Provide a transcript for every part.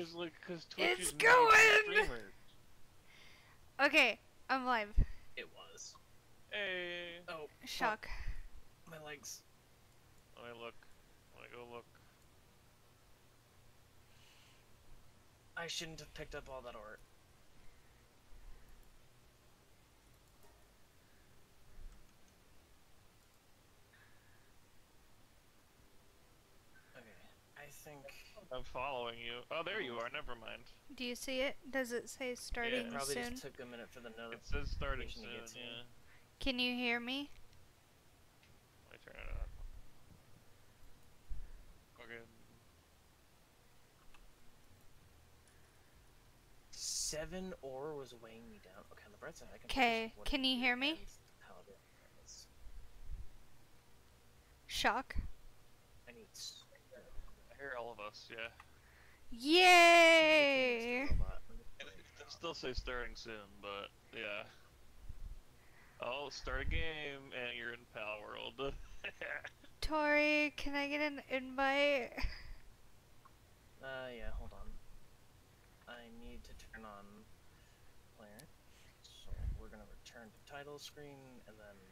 Cause like, cause Twitch It's is going! Okay, I'm live. It was. Hey. Oh, Shock. my legs. Let me look. Let me go look. I shouldn't have picked up all that art. Okay, I think. I'm following you. Oh, there you are. Never mind. Do you see it? Does it say starting Yeah. Probably soon? just took a minute for the note. It says starting soon. to get to. Yeah. Can you hear me? Let me turn it on. Okay. Seven ore was weighing me down. Okay, on the bright side, I can. Okay, focus on what can you hear me? and how it is. Shock. I need. hear all of us. Yeah. Yay! robot. And it it still say starting soon, but yeah. Oh, start a game, and you're in Pal World. Tori, can I get an invite? Uh, yeah, hold on. I need to turn on player. So we're gonna return to title screen and then.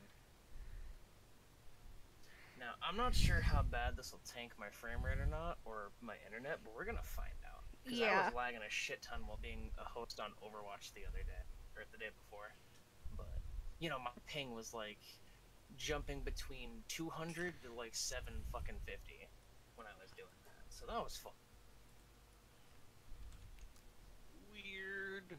Now, I'm not sure how bad this will tank my frame rate or not, or my internet, but we're gonna find out. Because I was lagging a shit ton while being a host on Overwatch the other day, or the day before. But, you know, my ping was like jumping between 200 to like 7 fucking 50 when I was doing that. So that was fun. Weird.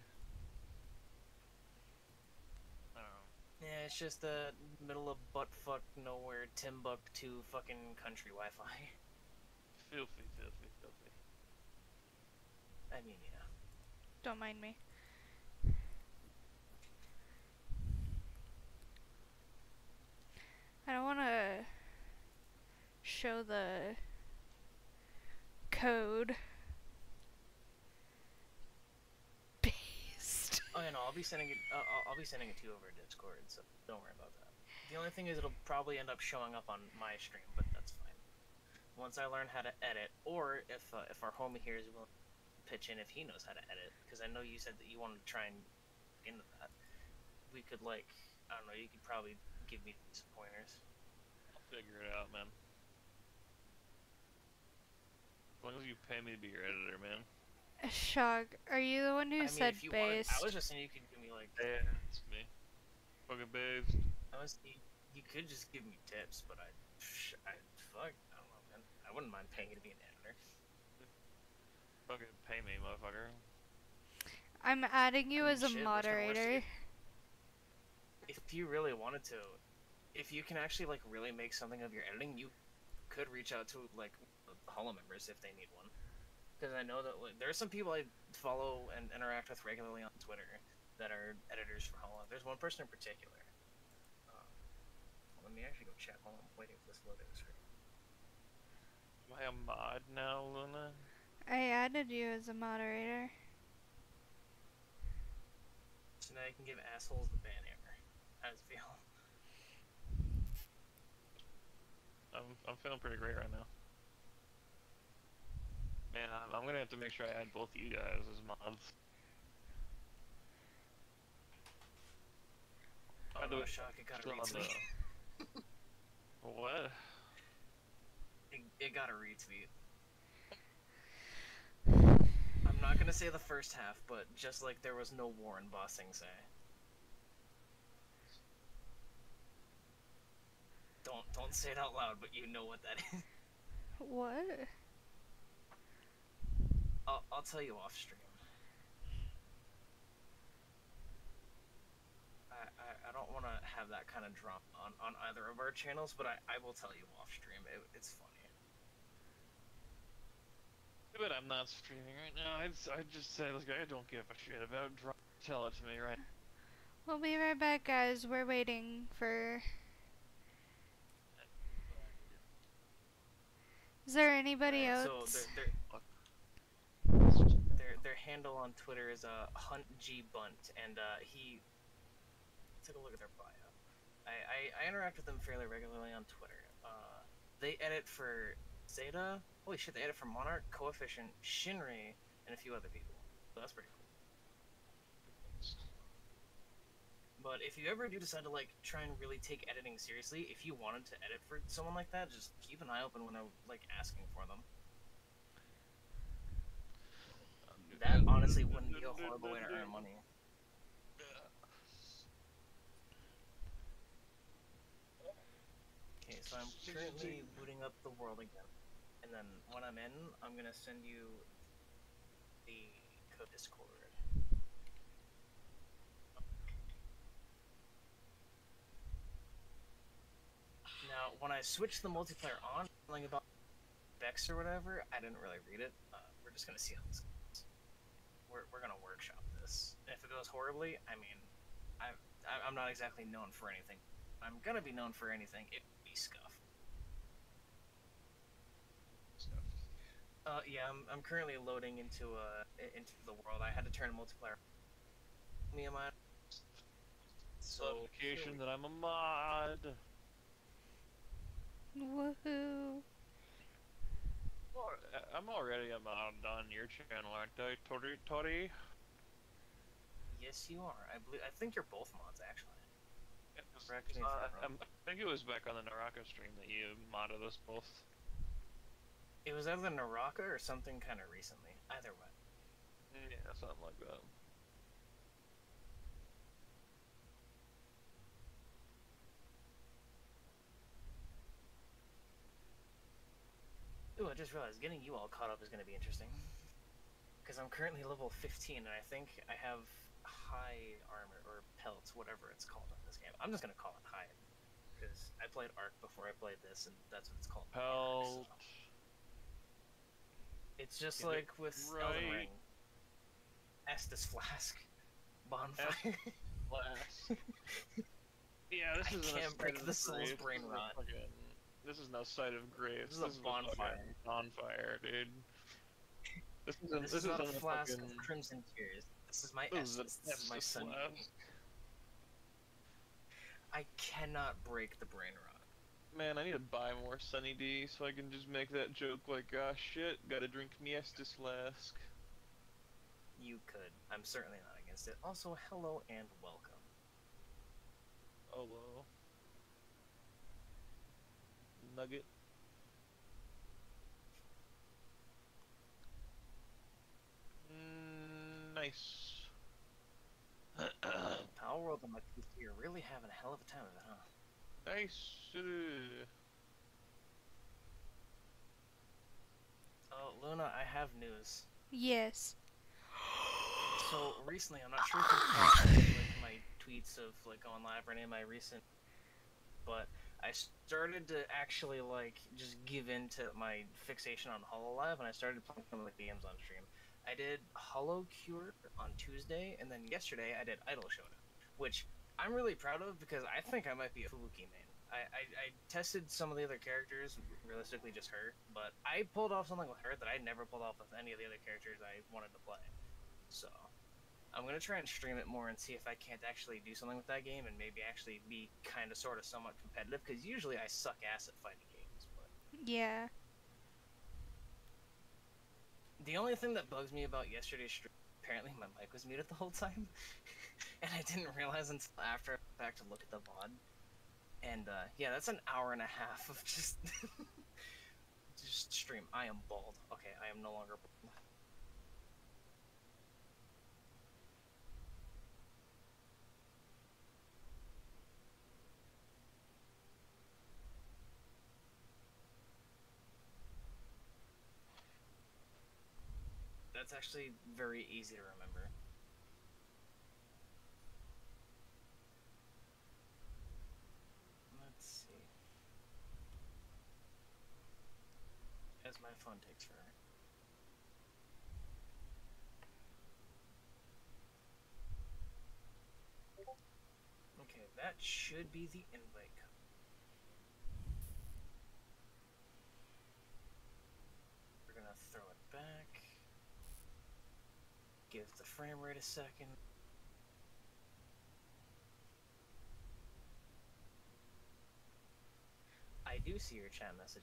I don't know. Yeah, it's just the middle of buttfuck nowhere Timbuktu fucking country Wi-Fi. Filthy, filthy, filthy. I mean, yeah. Don't mind me. I don't want to show the code. Oh yeah, no, I'll be sending it. Uh, I'll, I'll be sending it to you over Discord, so don't worry about that. The only thing is, it'll probably end up showing up on my stream, but that's fine. Once I learn how to edit, or if uh, if our homie here is willing to pitch in if he knows how to edit, because I know you said that you wanted to try and get into that. We could like, I don't know, you could probably give me some pointers. I'll figure it out, man. As long as you pay me to be your editor, man. Shock, are you the one who I mean, said if you? I was just saying you could give me like Yeah, it's me. Fucking based. I was you, you could just give me tips, but I, sh- I fuck, I don't know, man. I wouldn't mind paying you to be an editor. Fucking pay me, motherfucker. I'm adding you I mean, as a shit, what's gonna worse moderator. If you really wanted to, if you can actually like really make something of your editing, you could reach out to like the Holo members if they need one. Because I know that like, there are some people I follow and interact with regularly on Twitter that are editors for Holo. There's one person in particular. Uh, let me actually go check while I'm waiting for this loading screen. Am I a mod now, Luna? I added you as a moderator. So now you can give assholes the ban hammer. How does it feel? I'm I'm feeling pretty great right now. Man, I'm, I'm gonna have to make sure I add both of you guys as mods. Oh By the no, way, shock! It got a still on retweet. the- what? It, it got a retweet. I'm not gonna say the first half, but just like there was no war in Ba Sing Se. Don't don't say it out loud, but you know what that is. What? I'll I'll tell you off stream. I, I, I don't want to have that kind of drama on, on either of our channels, but I, I will tell you off stream. It, it's funny. But I'm not streaming right now. I'd, I just said, like, I don't give a shit about drama. Tell it to me, right? We'll be right back, guys. We're waiting for. Is there anybody Uh, else? So their, their, their handle on Twitter is uh, Hunt G Bunt, and uh, he took a look at their bio. I, I, I interact with them fairly regularly on Twitter. Uh, they edit for Zeta. Holy shit! They edit for Monarch, Coefficient, Shinri, and a few other people. So that's pretty cool. But if you ever do decide to like try and really take editing seriously, if you wanted to edit for someone like that, just keep an eye open when they're like asking for them. That honestly wouldn't be a horrible way to earn money. Okay, so I'm currently booting up the world again. And then when I'm in, I'm gonna send you the code Discord. Now, when I switched the multiplayer on, something about Vex or whatever, I didn't really read it. Uh, we're just gonna see how this goes. We're, we're gonna workshop this. And if it goes horribly, I mean, I, I I'm not exactly known for anything. I'm gonna be known for anything. It would be scuff. Uh, yeah, I'm, I'm currently loading into uh into the world. I had to turn multiplayer. Me and my so Notification that I'm a mod. Woohoo. Well, I- I'm already a mod on your channel, aren't I, Tori? Tori? yes, you are. I believe. I think you're both mods actually. Yeah, 'cause, Correct me if uh, I'm wrong. I'm- I think it was back on the Naraka stream that you modded us both. It was either Naraka or something kind of recently. Either way. Yeah, something like that. Just realized getting you all caught up is going to be interesting. Because I'm currently level 15, and I think I have high armor, or pelts, whatever it's called in this game. I'm just going to call it high. Because I played ARK before I played this, and that's what it's called. in ARK, so- It's just Is it like with Elden? Ring. Estus Flask. Bonfire. Blast. yeah, this I isn't can't break the soul's brain is rot. This is no sight of grace. This is a fucking bonfire. bonfire, dude. This isn't. this, This, is not a flask fucking, of crimson tears. This is my This is. This is my sun. I cannot break the brain rot. Man, I need to buy more Sunny D so I can just make that joke like, ah, shit, gotta drink me Estus flask. You could. I'm certainly not against it. Also, hello and welcome. Hello. Nugget. Mm, nice. Power World and my PC are really having a hell of a time of it, huh? nice. Oh, Luna, I have news. Yes. So recently, I'm not sure if you caught any, like my tweets of like going live or any of my recent, but I started to actually like just give in to my fixation on Hololive, and I started playing some of the games on stream. I did HoloCure on Tuesday, and then yesterday I did Idol Showdown, which I'm really proud of because I think I might be a Fubuki main. I, I, I tested some of the other characters, realistically just her, but I pulled off something with her that I never pulled off with any of the other characters I wanted to play. So, I'm gonna try and stream it more and see if I can't actually do something with that game and maybe actually be kind of, sort of, somewhat competitive. Because usually I suck ass at fighting games. But Yeah. the only thing that bugs me about yesterday's stream, apparently my mic was muted the whole time, and I didn't realize until after I went back to look at the VOD. And uh, yeah, that's an hour and a half of just just stream. I am bald. Okay, I am no longer bald. That's actually very easy to remember. Let's see. As my phone takes forever. Okay, that should be the invite code. We're gonna throw it back. Give the frame rate a second. I do see your chat message.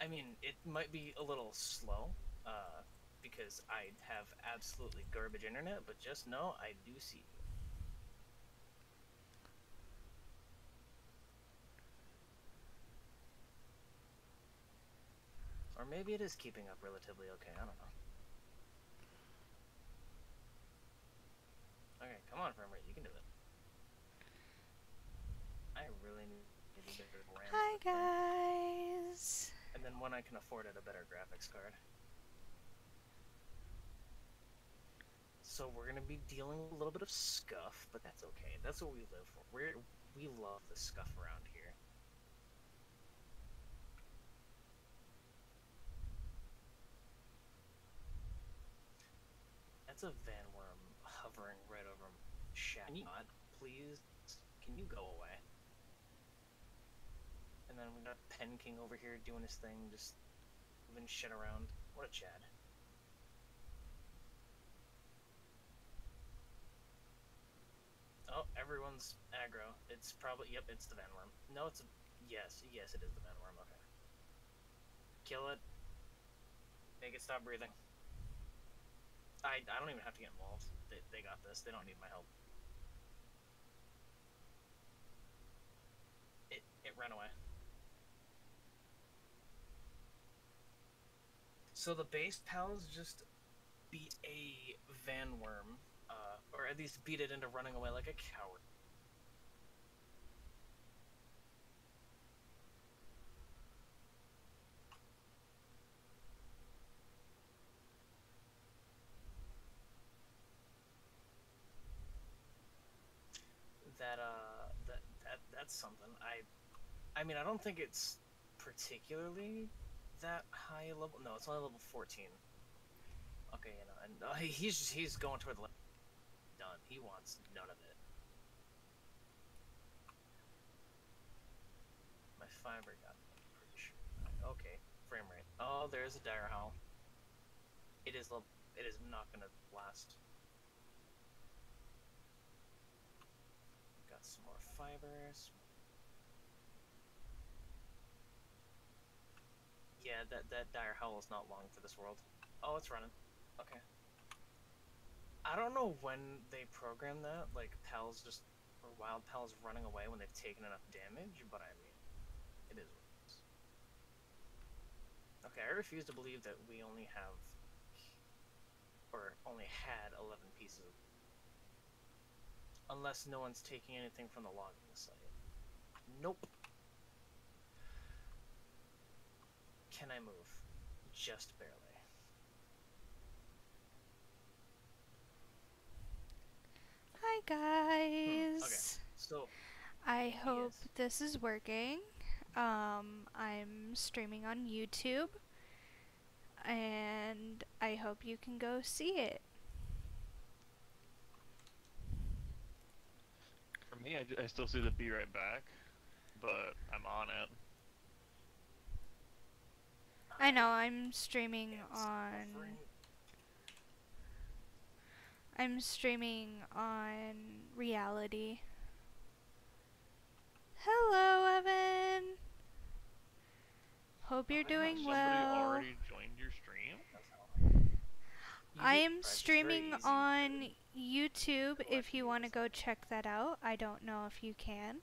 I mean, it might be a little slow, uh, because I have absolutely garbage internet, but just know I do see you. Or maybe it is keeping up relatively okay, I don't know. Okay, come on, frame rate, you can do it. I really need to get rid of RAM. Hi for the thing. guys. And then when I can afford it, a better graphics card. So we're gonna be dealing with a little bit of scuff, but that's okay. That's what we live for. We're we love the scuff around here. That's a Vanwyrm hovering right over you not, please? Can you go away? And then we got Penking over here doing his thing, just moving shit around. What a Chad. Oh, everyone's aggro. It's probably yep, it's the Vanwyrm. No, it's a yes, yes, it is the Vanwyrm. Okay, kill it. Make it stop breathing. I I don't even have to get involved. They they got this. They don't need my help. It it ran away. So the base pals just beat a Vanwyrm, uh, or at least beat it into running away like a coward. That uh, that that that's something. I, I mean, I don't think it's particularly that high level. No, it's only level fourteen. Okay, you know, and uh, he's just, he's going toward the left. Done. He wants none of it. My fiber got pretty sure. Okay, frame rate. Oh, there's a Direhowl. It is level. It is not gonna last. Got some more fibers. Yeah, that that Direhowl is not long for this world. Oh, it's running. Okay. I don't know when they program that, like pals just or wild pals running away when they've taken enough damage, but I mean, it is what it is. Okay, I refuse to believe that we only have or only had 11 pieces of unless no one's taking anything from the logging site. Nope. Can I move? Just barely. Hi guys. Hmm, guys. So, I hope Yes. this is working. Um, I'm streaming on YouTube, and I hope you can go see it. For me, I, I still see the be right back, but I'm on it. I know I'm streaming on. I'm streaming on reality. Hello, Evan. Hope you're doing well. already joined your stream? I did- am right, it's very streaming on YouTube if you want to go check that out. I don't know if you can.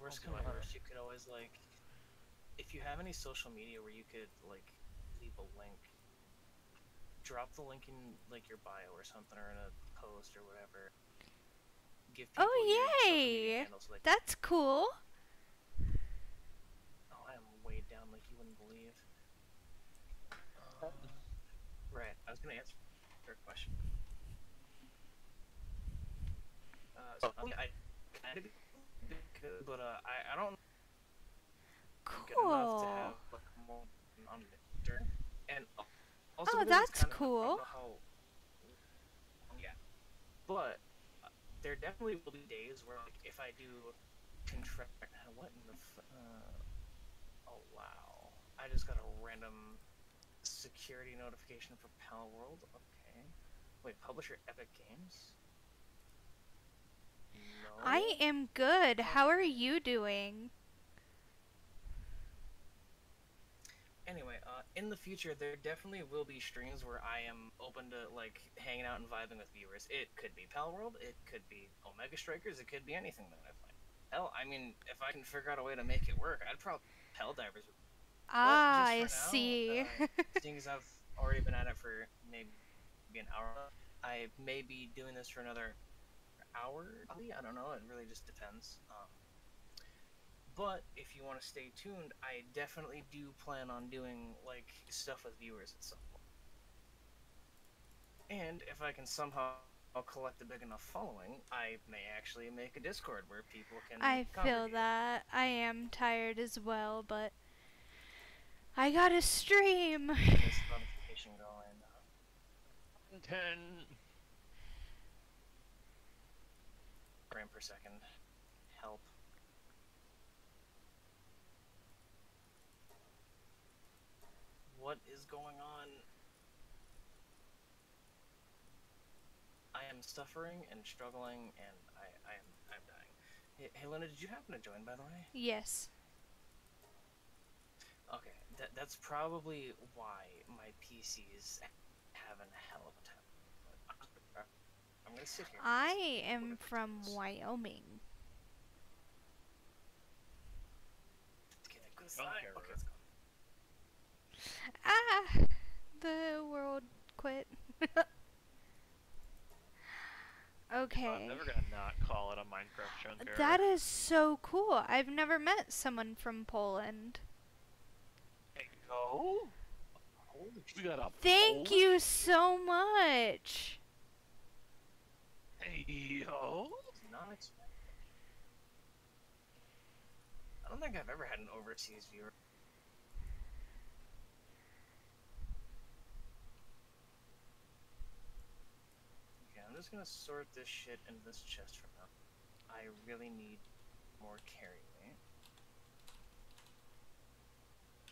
Worst Also, come worst, you could always like, if you have any social media where you could like leave a link, drop the link in like your bio or something or in a post or whatever. Give people Oh, your social media yay! so That's cool. Oh, I am way down like you wouldn't believe. Um, right, I was gonna answer your question. Uh, so Oh. I but uh, I I don't to have Cool. like more on Twitter. And also Oh, that's kind of- cool. how- yeah, but uh, there definitely will be days where like if I do contract, what in the f- uh, oh wow, I just got a random security notification for Pal World. Okay, wait, publisher Epic Games. No. I am good. How are you doing? Anyway, uh, in the future, there definitely will be streams where I am open to like hanging out and vibing with viewers. It could be Pal World, it could be Omega Strikers, it could be anything that I find. Hell, I mean, if I can figure out a way to make it work, I'd probably Hell Divers. Ah, I now, see. uh, seeing as I've already been at it for maybe an hour, I may be doing this for another hour. probably. I don't know. It really just depends. Um, but if you want to stay tuned, I definitely do plan on doing like stuff with viewers at some point. And if I can somehow collect a big enough following, I may actually make a Discord where people can. I feel that. I am tired as well, but I gotta stream. Get this notification going. Uh, Ten. frame per second. Help. What is going on? I am suffering and struggling, and I, I am I'm dying. Hey, hey, Lena, did you happen to join, by the way? Yes. Okay, that that's probably why my PC's having a hell of a time. Uh, I'm gonna sit here. I am from it is. Wyoming. Can I go Don't outside? care. Okay, let's go. Ah! The world quit. okay. I'm never gonna not call it a Minecraft chunk. That is so cool. I've never met someone from Poland. Hey, go. We got a. Thank Polish- you so much. Hey yo. Not. I don't think I've ever had an overseas viewer. Okay, I'm just gonna sort this shit into this chest for now. I really need more carry weight.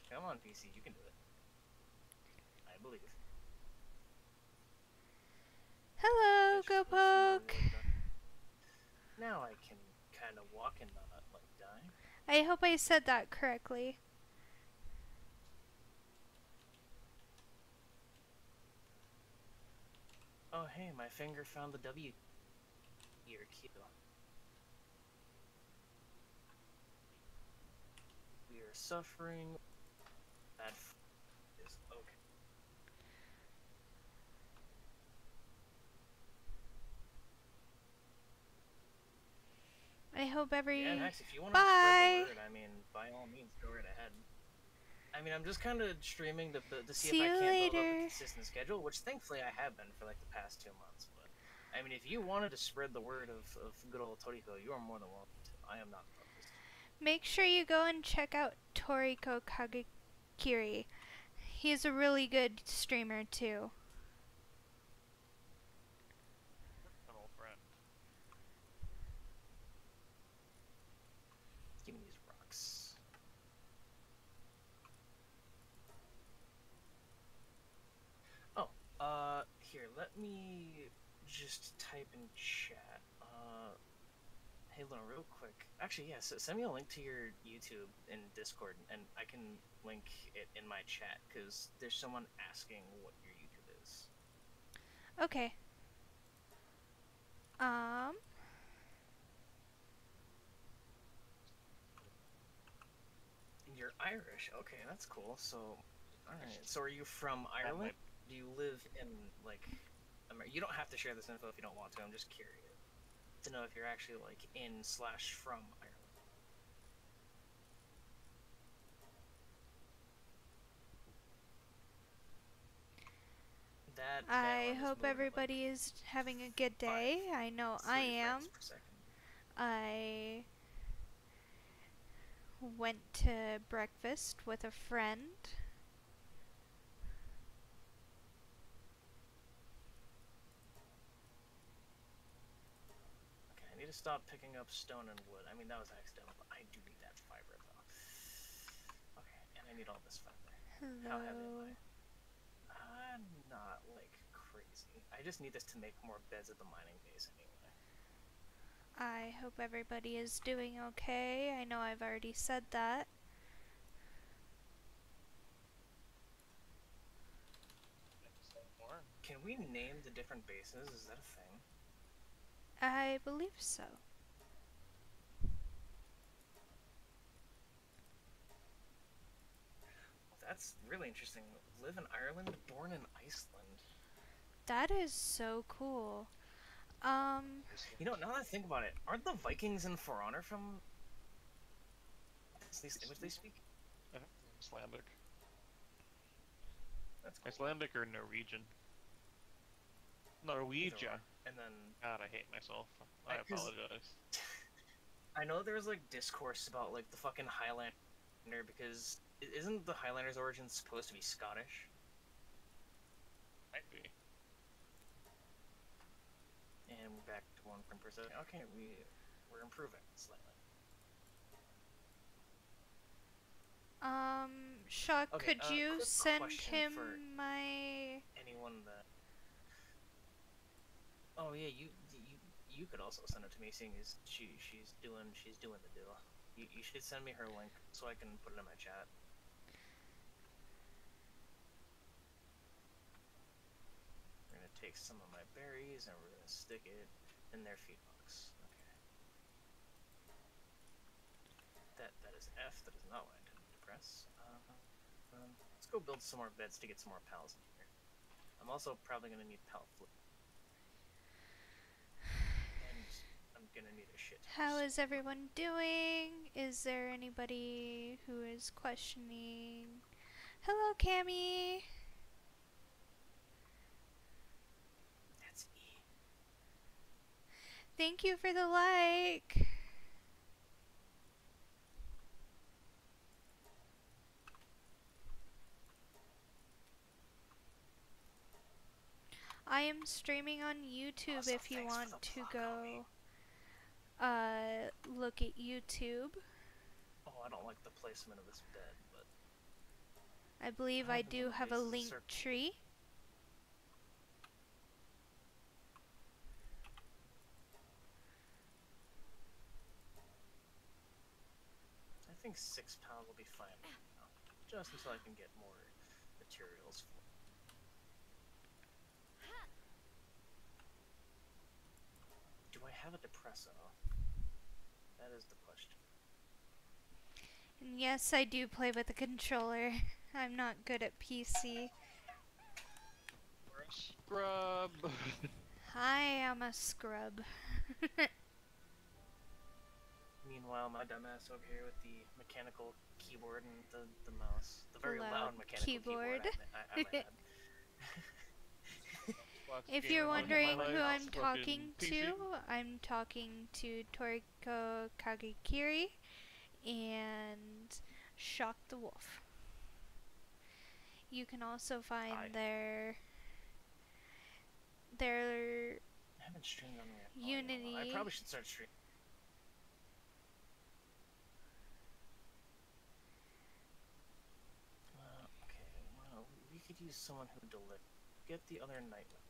Come on, PC, you can do it. I believe. Hello, Go this is not Poke. Now I can kind of walk and not like die. I hope I said that correctly. Oh hey, my finger found the W Q. We are suffering. That f- is okay. I hope every. Yeah, Max, if you want to Bye. spread the word, I mean, by all means, go right ahead. I mean, I'm just kind of streaming to, to see, See if I can't build up a consistent schedule, which thankfully I have been for like the past two months. But I mean, if you wanted to spread the word of, of good old Toriko, you are more than welcome to. I am not opposed. Make sure you go and check out Toriko Kagekiri. He's a really good streamer too. An old friend. Give me these rocks. Oh, uh, here, let me just type in chat. Uh, hey, Luna, real quick. Actually, yeah, so send me a link to your YouTube in Discord, and I can link it in my chat, because there's someone asking what your YouTube is. Okay. Um. You're Irish. Okay, that's cool. So, alright. So, are you from Ireland? Do you live in, like, Amer- you don't have to share this info if you don't want to. I'm just curious to know if you're actually, like, in slash from Ireland. That I balance hope at, like, everybody is having a good five- day. I know I am. frames per second. I went to breakfast with a friend. to stop picking up stone and wood. I mean, that was accidental, but I do need that fiber, though. Okay, and I need all this fiber. Hello. How heavy am I? I'm not, like, crazy. I just need this to make more beds at the mining base anyway. I hope everybody is doing okay. I know I've already said that. Can we name the different bases? Is that a thing? I believe so. That's really interesting. Live in Ireland, born in Iceland. That is so cool. Um, You know, now that I think about it, aren't the Vikings in For Honor from this language they speak? Icelandic. That's cool. Icelandic or Norwegian? Norwegia. And then God, I hate myself. I I- apologize. I know there's like discourse about like the fucking Highlander because isn't the Highlander's origin supposed to be Scottish? Might be. And we're back to one frame per second. Okay, we we're improving slightly. um, Shaw, Okay, could uh, you send him for- my? Anyone that Oh yeah, you you you could also send it to me, seeing as she she's doing she's doing the deal. You you should send me her link so I can put it in my chat. We're gonna take some of my berries and we're gonna stick it in their feed box. Okay. That that is F. That is not what I intended to press. Um, um, let's go build some more beds to get some more pals in here. I'm also probably gonna need pal fluid. And I'm gonna need a shit. How is everyone doing? Is there anybody who is questioning? Hello, Cammy. That's E. Thank you for the like. I am streaming on YouTube if you want to go uh look at YouTube. Oh, I don't like the placement of this bed, but I believe I I do have a link tree. I think six pounds will be fine. for now, Just until I can get more materials for. Do I have a depresso? That is the question. And yes, I do play with a controller. I'm not good at PC. We're a scrub. I am a scrub. Meanwhile, my dumbass over here with the mechanical keyboard and the, the mouse. The very Loud loud, mechanical keyboard. keyboard. I, I, I might add. If you're Gamer all my wondering who I'm talking to, I'm talking to Toriko Kagekiri and Shock the Wolf. You can also find Hi. their their I haven't streamed on yet. Oh, you know what, Unity. I probably should start streaming. Uh, okay, well, we could use someone who deliver. Get the other night. She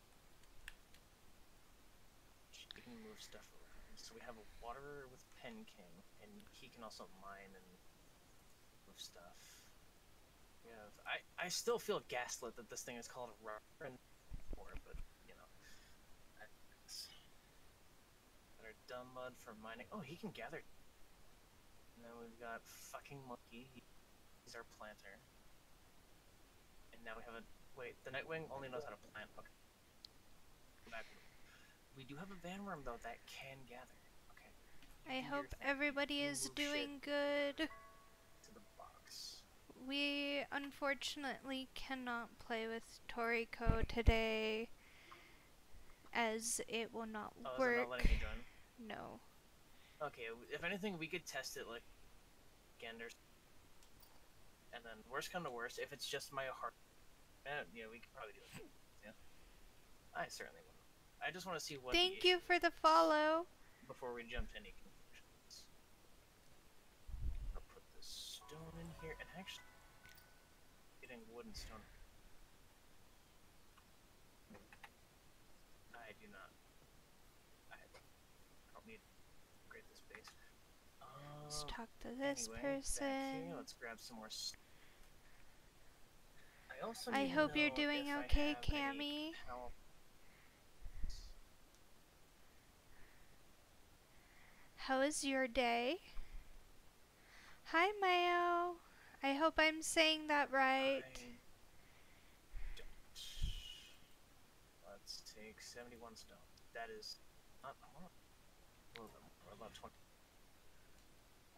can move stuff around. So we have a waterer with Penking, and he can also mine and move stuff. We have. I I still feel gaslit that this thing is called for, but you know. I, that dumb mud for mining. Oh, he can gather. And then we've got fucking monkey. He's our planter. And now we have a wait. The Nitewing only knows how to plant. Okay. Back. We do have a Vanwyrm though that can gather. Okay. I Do hope everybody is doing good. to the box. We unfortunately cannot play with Toriko today as it will not Oh, is it work. not letting me join? No. Okay, if anything, we could test it like Gander. And then worst come to worst, if it's just my heart, yeah, we could probably do it. Yeah, I certainly would. I just want to see what. Thank you for the follow. Before we jump to any conclusions, I'll put the stone in here, and actually, getting wood and stone. I do not. I don't need to upgrade this base. Let's Um, talk to this Anyway, person. let's grab some more. I I also I hope you're doing okay, Cammy. pal- How is your day? Hi, Mayo. I hope I'm saying that right. I don't. Let's take 71 stone. That is not I want a little bit more, about 20.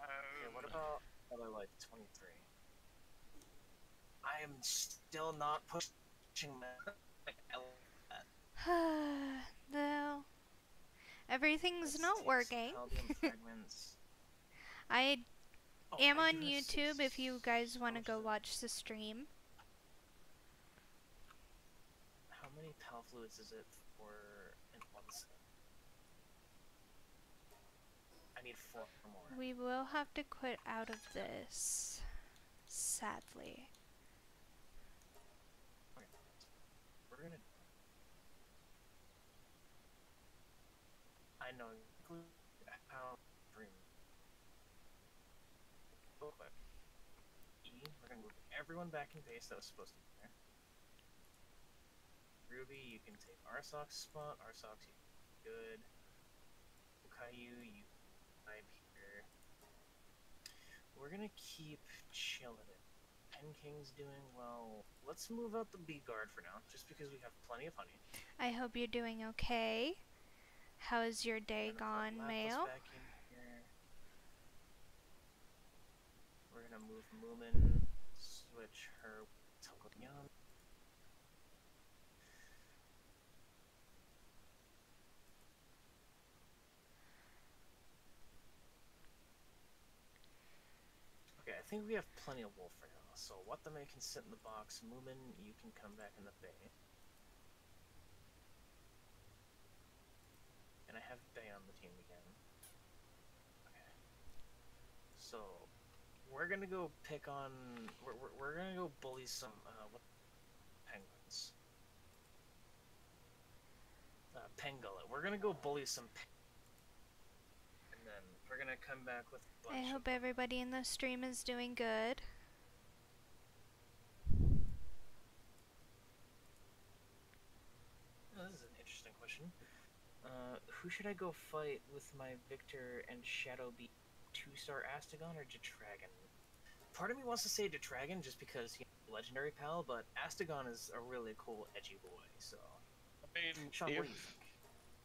Okay, what um. about another like 23? I am still not pushing that. Like, ele- no. Everything's not working. I Oh, am I on YouTube if you guys oh, want to go watch the stream. How many pal fluids is it for in one set? I need four more. We will have to quit out of this. Sadly. We're gonna. I know how dream. Real quick. E. We're gonna move everyone back in base that was supposed to be there. Ruby, you can take Arsox's spot. Arsox's good. Caillou, you here. We're gonna keep chilling it. Penking's doing well. Let's move out the Beegarde for now, just because we have plenty of honey. I hope you're doing okay. How is your day gone, put Lapis Mail? back in here. We're gonna move Moomin, switch her to Young. Okay, I think we have plenty of wolf for now. So what the man can sit in the box. Moomin, you can come back in the bay. And I have Bay on the team again. Okay. So we're gonna go pick on. We're, we're, we're gonna go bully some uh, what, penguins. Uh, Pengullet. We're gonna go bully some. And then we're gonna come back with. I hope everybody in the stream is doing good. Oh, this is an interesting question. Uh, who should I go fight with my Victor and Shadowbeak two star Astegon or Jetragon? Part of me wants to say Jetragon just because you know, legendary pal, but Astegon is a really cool edgy boy. So, I mean, Sean, if what do you think?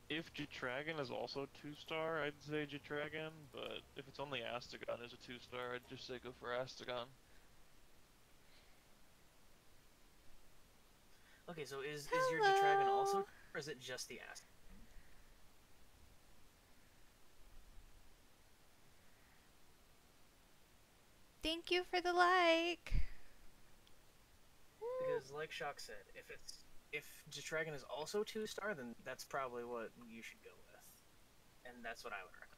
if Jetragon is also two star, I'd say Jetragon. But if it's only Astegon is a two star, I'd just say go for Astegon. Okay, so is is your Jetragon also, or is it just the Astegon? Thank you for the like. Because, like Shock said, if it's if Dragon is also two star, then that's probably what you should go with, and that's what I would recommend.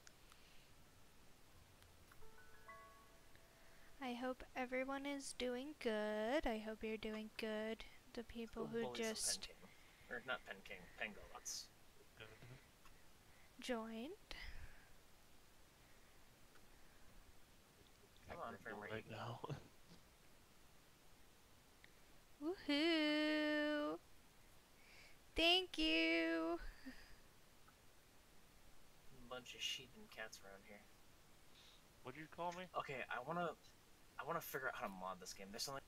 I hope everyone is doing good. I hope you're doing good. The people Go who just or not Pen King, Pengullets. Mm-hmm. joined. Come on, Active Infirmary. right now. Woohoo! Thank you. Bunch of sheep and cats around here. What'd you call me? Okay, I wanna, I wanna figure out how to mod this game. There's something.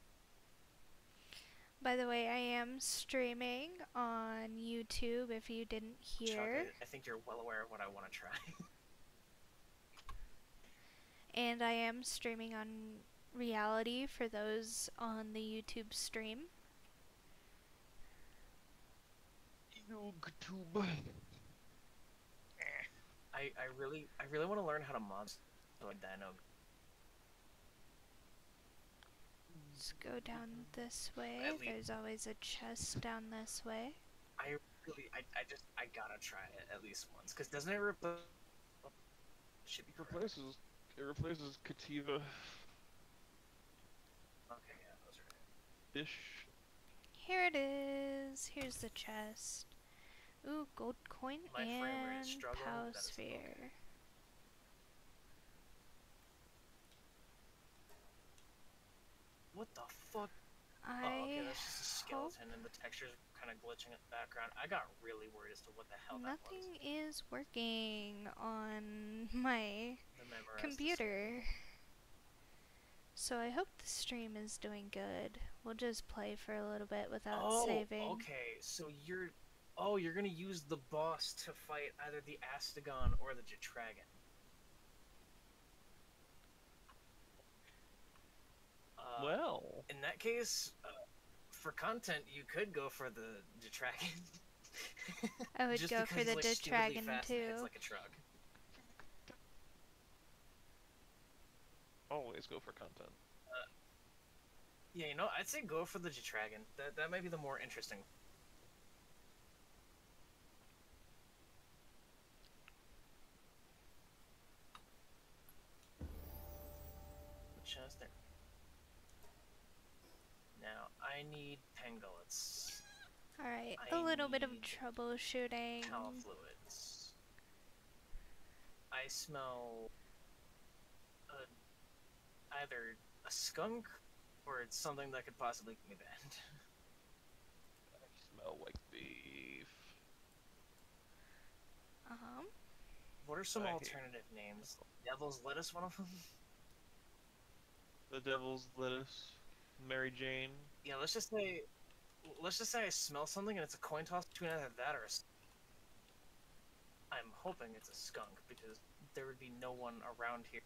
By the way, I am streaming on YouTube if you didn't Chuck, hear. I, I think you're well aware of what I want to try. And I am streaming on reality for those on the YouTube stream. YouTube. I, I really, I really want to learn how to mod so a dino. Let's go down this way. There's always a chest down this way. I really, I, I just, I gotta try it at least once. Cause doesn't it replace? Should be It correct. replaces it replaces Kativa Okay, yeah, those are right. Here it is. Here's the chest. Ooh, gold coin My and is pow that is okay. sphere. What the fuck? I oh, okay, that's just a skeleton, and the texture's kind of glitching in the background. I got really worried as to what the hell that was. nothing is working on my The Memorize the computer. So I hope the stream is doing good. We'll just play for a little bit without oh, saving. okay. So you're, oh, you're gonna use the boss to fight either the Astegon or the Jetragon. Well, in that case, uh, for content, you could go for the Jetragon. I would Just go for the like, stupidly Dragon too. hits like a truck. always go for content. Yeah, you know, I'd say go for the Jetragon. That that might be the more interesting. Chest there. Now I need Pengullets, Alright, a little bit of troubleshooting. cow fluids. I smell a, either a skunk or it's something that could possibly get me banned. I smell like beef. Um, What are some I hate- alternative names? Devil's lettuce, one of them. The devil's lettuce, Mary Jane. Yeah, let's just say, let's just say I smell something and it's a coin toss between either that or a. I'm hoping it's a skunk because there would be no one around here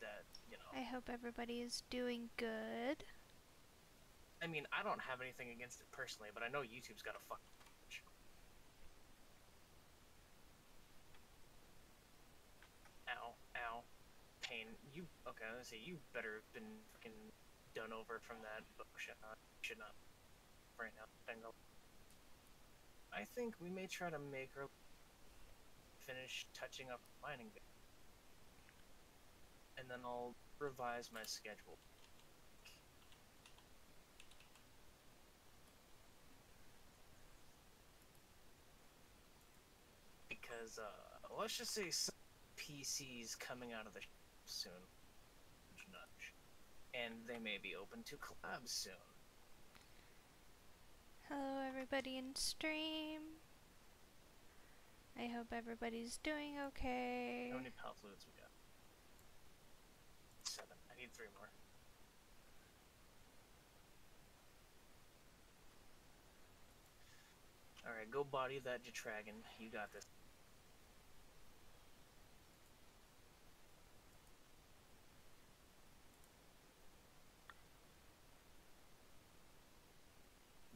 that you know. I hope everybody is doing good. I mean, I don't have anything against it personally, but I know YouTube's got a fuck. Ow, ow, pain. You okay? Let's see. You better have been fucking done over from that. But should not, should not. Right now. I think we may try to make her finish touching up the mining bit, and then I'll revise my schedule. because uh, let's just say some PCs coming out of the soon, and they may be open to collabs soon. Hello, everybody in stream. I hope everybody's doing okay. How many pal fluids we got? Seven. I need three more. All right, go body that Jetragon. You got this.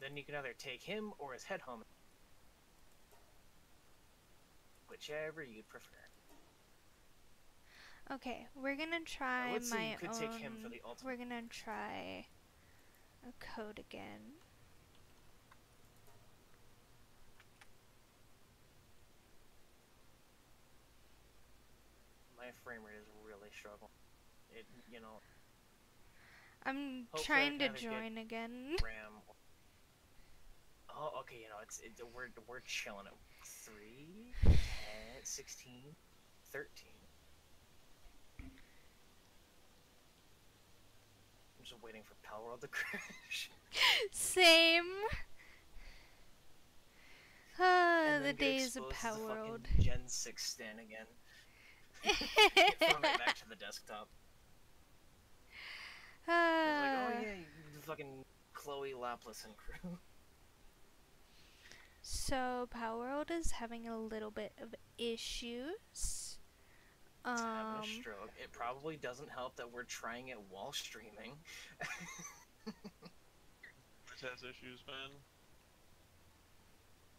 Then you can either take him or his head home. Whichever you'd prefer. Okay, we're gonna try let's my you could own. take him for the ultimate. We're gonna try a code again. My frame rate is really struggling. It, you know, I'm trying to join again. RAM. Oh, okay, you know, it's it, we're we're chilling at 3, 10, 16, 13. I'm just waiting for Power Palworld to crash. Same. Ah, the days of Palworld. Gen 6 stand again. Get thrown right back to the desktop. It's like, Ah, oh yeah, fucking Chloe Lapis and crew. So Palworld is having a little bit of issues. It's Um, having a stroke. It probably doesn't help that we're trying it while streaming. This has issues, man.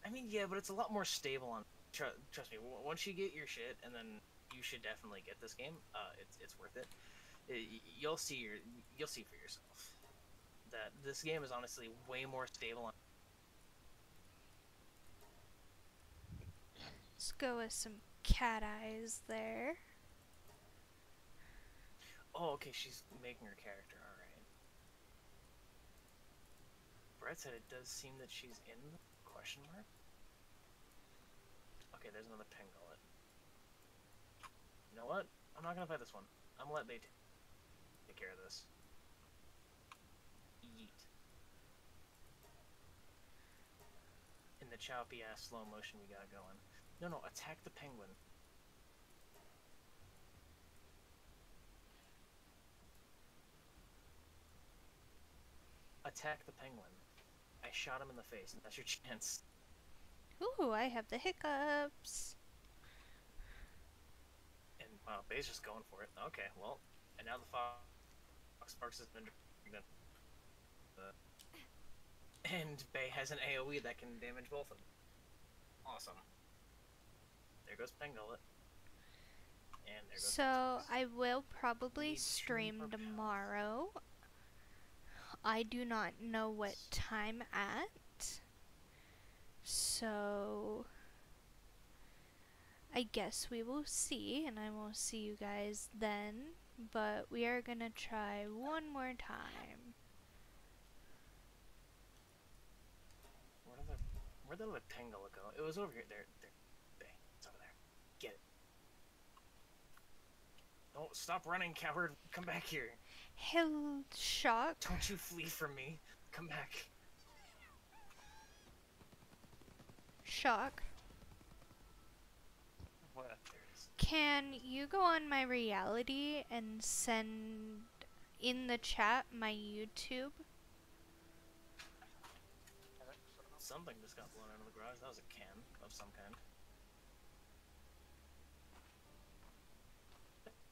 I mean, yeah, but it's a lot more stable on. Tr- trust me, w- once you get your shit, and then you should definitely get this game. Uh, it's it's worth it. Y- y- You'll see your you'll see for yourself that this game is honestly way more stable. On- Let's go with some cat eyes there. Oh, okay, she's making her character, alright. Brett said it does seem that she's in the question mark. Okay, there's another pangolin. You know what? I'm not gonna fight this one. I'm gonna let they take care of this. Yeet. In the choppy ass slow motion we got going. No, no, attack the penguin. Attack the penguin. I shot him in the face, and that's your chance. Ooh, I have the hiccups. And wow, Bay's just going for it. Okay, well, and now the fox Sparks has been. Uh, and Bay has an AoE that can damage both of them. Awesome. There goes Pengullet. And there goes So. I will probably stream tomorrow. I do not know what time at. So I guess we will see and I will see you guys then, but we are going to try one more time. Where did the Pengullet go? It was over here. There, there, Bay. It's over there. Get it. Don't stop running, coward. Come back here. Hell shock. Don't you flee from me. Come back. Shock. What? There it is. Can you go on my reality and send in the chat my YouTube? Something just got blown out of the garage. That was a can of some kind. Some rough- I hope I- That was kind of a thing. Is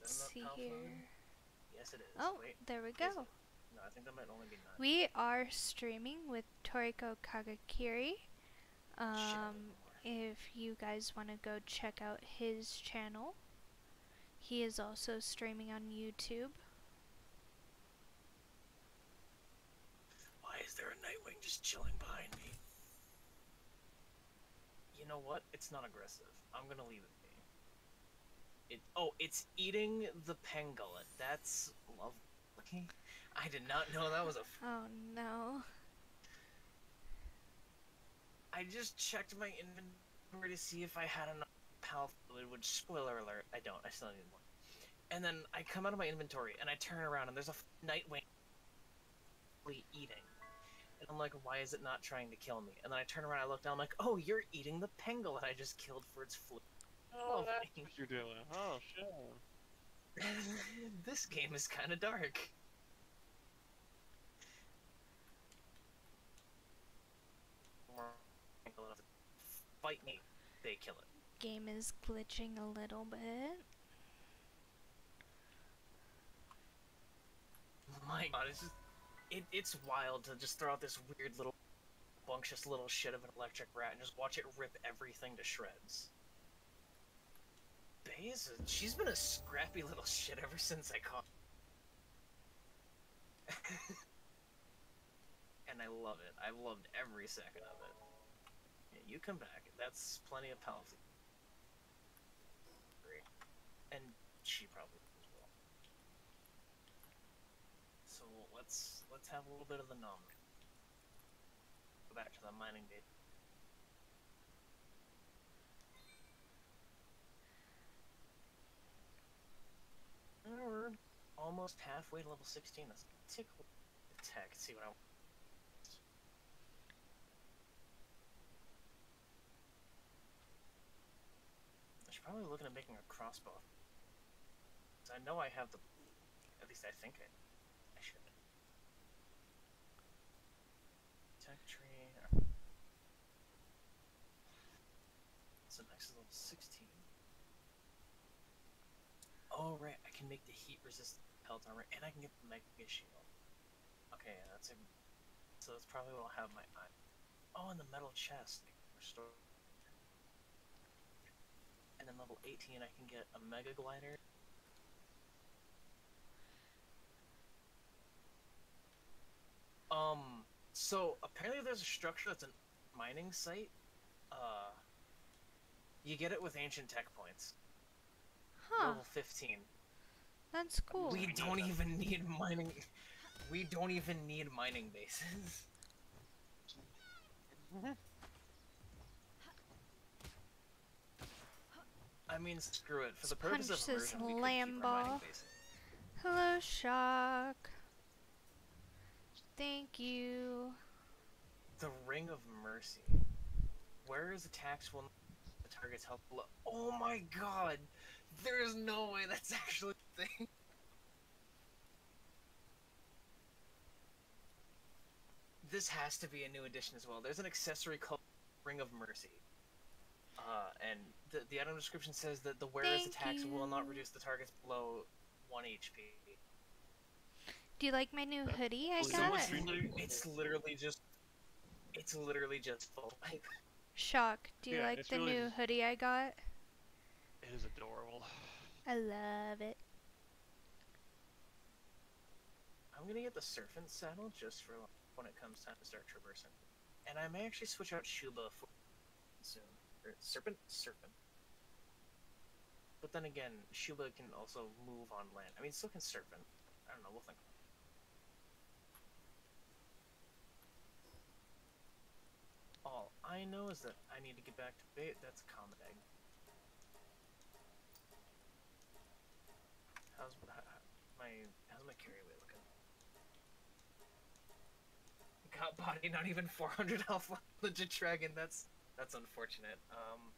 Let's see here. Yes, it is. Oh, Wait, there we go. No, I think that might only be nine. We are streaming with Toriko Kagekiri. Shit, I don't Um, if you guys want to go check out his channel, he is also streaming on YouTube. Why is there a Nitewing just chilling behind me? You know what? It's not aggressive. I'm gonna leave it be. It oh, it's eating the pangolin. That's lovely. I did not know that was a. F- Oh no. I just checked my inventory to see if I had enough fluid. Which spoiler alert, I don't. I still need more. And then I come out of my inventory and I turn around and there's a f- Nitewing eating. And I'm like, why is it not trying to kill me? And then I turn around, I look down, I'm like, oh, you're eating the pangolin I just killed for its flu. Oh, oh that's what you're doing. Oh, shit. this game is kind of dark. Fight me, they kill it. Game is glitching a little bit. My god, it's just, it, it's wild to just throw out this weird little bunctious little shit of an electric rat and just watch it rip everything to shreds. A, she's been a scrappy little shit ever since I caught. and I love it. I've loved every second of it. Yeah, you come back. That's plenty of pal. And she probably as well. So let's let's have a little bit of the nom. Go back to the mining bit. We're almost halfway to level 16. Let's take a look at the tech, see what I I should probably looking at making a crossbow. 'Cause I know I have the. At least I think I. I should. Tech tree. So next is level 16. Oh right, I can make the heat resistant pelt armor, and I can get the mega shield. Okay, that's. So that's probably what I'll have my eye. Oh, and the metal chest restore. And then level 18, I can get a mega glider. Um, so apparently there's a structure that's a mining site. Uh, you get it with ancient tech points. Huh, Level 15. that's cool. We don't even need mining. We don't even need mining bases. I mean, screw it. For the purpose punch of this immersion, we could keep our mining ball. base. Hello, Shock. Thank you. The Ring of Mercy. Whereas attacks will the target's health below. Oh my god! There's no way that's actually a thing. This has to be a new addition as well. There's an accessory called Ring of Mercy. Uh, and the, the item description says that the wearer's Thank attacks will not reduce the target's below 1 HP. Do you like my new hoodie I So So got? what's it's, your- lit- it's literally just. It's literally just full pipe. Shock. Do you Yeah, like the really new just- hoodie I got? It is adorable. I love it. I'm gonna get the Surfent saddle just for when it comes time to start traversing. And I may actually switch out Shuba for soon. Or Surfent? Surfent. But then again, Shuba can also move on land. I mean, so can Surfent. I don't know, we'll think. All I know is that I need to get back to bait. That's a common egg. How's how, how- my how's my carry weight looking? Got body, not even 400 health. Legit dragon. That's that's unfortunate. Um,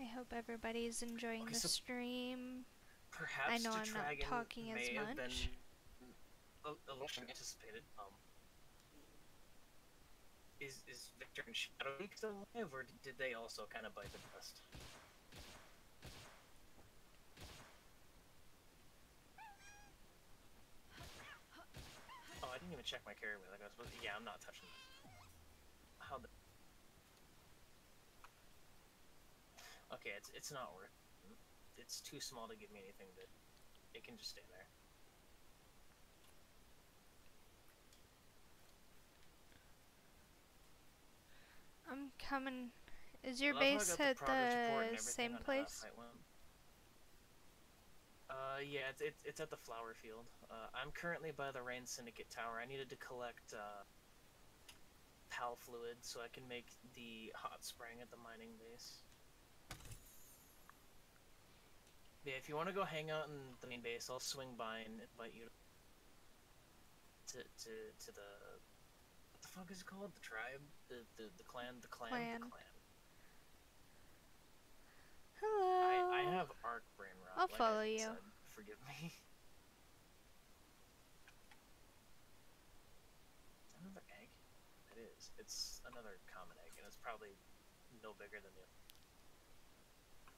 I hope everybody's enjoying Okay, the so- stream. perhaps I know I'm not talking as much. been a, a little anticipated. Um, is is Victor and Shadow still alive, or did they also kind of bite the dust? Oh, I didn't even check my carry weight like I was supposed to. Yeah, I'm not touching that. How the... Okay, it's it's not worth it. It's too small to give me anything that it can just stay there. I'm coming. Is your Love how I base at and the same on how that place? Uh, yeah, it's, it's, it's at the flower field. Uh, I'm currently by the Rayne Syndicate Tower. I needed to collect uh, PAL fluid so I can make the hot spring at the mining base. Yeah, if you want to go hang out in the main base, I'll swing by and invite you to to to the fuck is it called? The tribe, the the, the clan, the clan, Clan. the clan. Hello. I, I have ARK brain rot. I'll like follow you. said. Forgive me. Another egg? It is. It's another common egg, and it's probably no bigger than the other.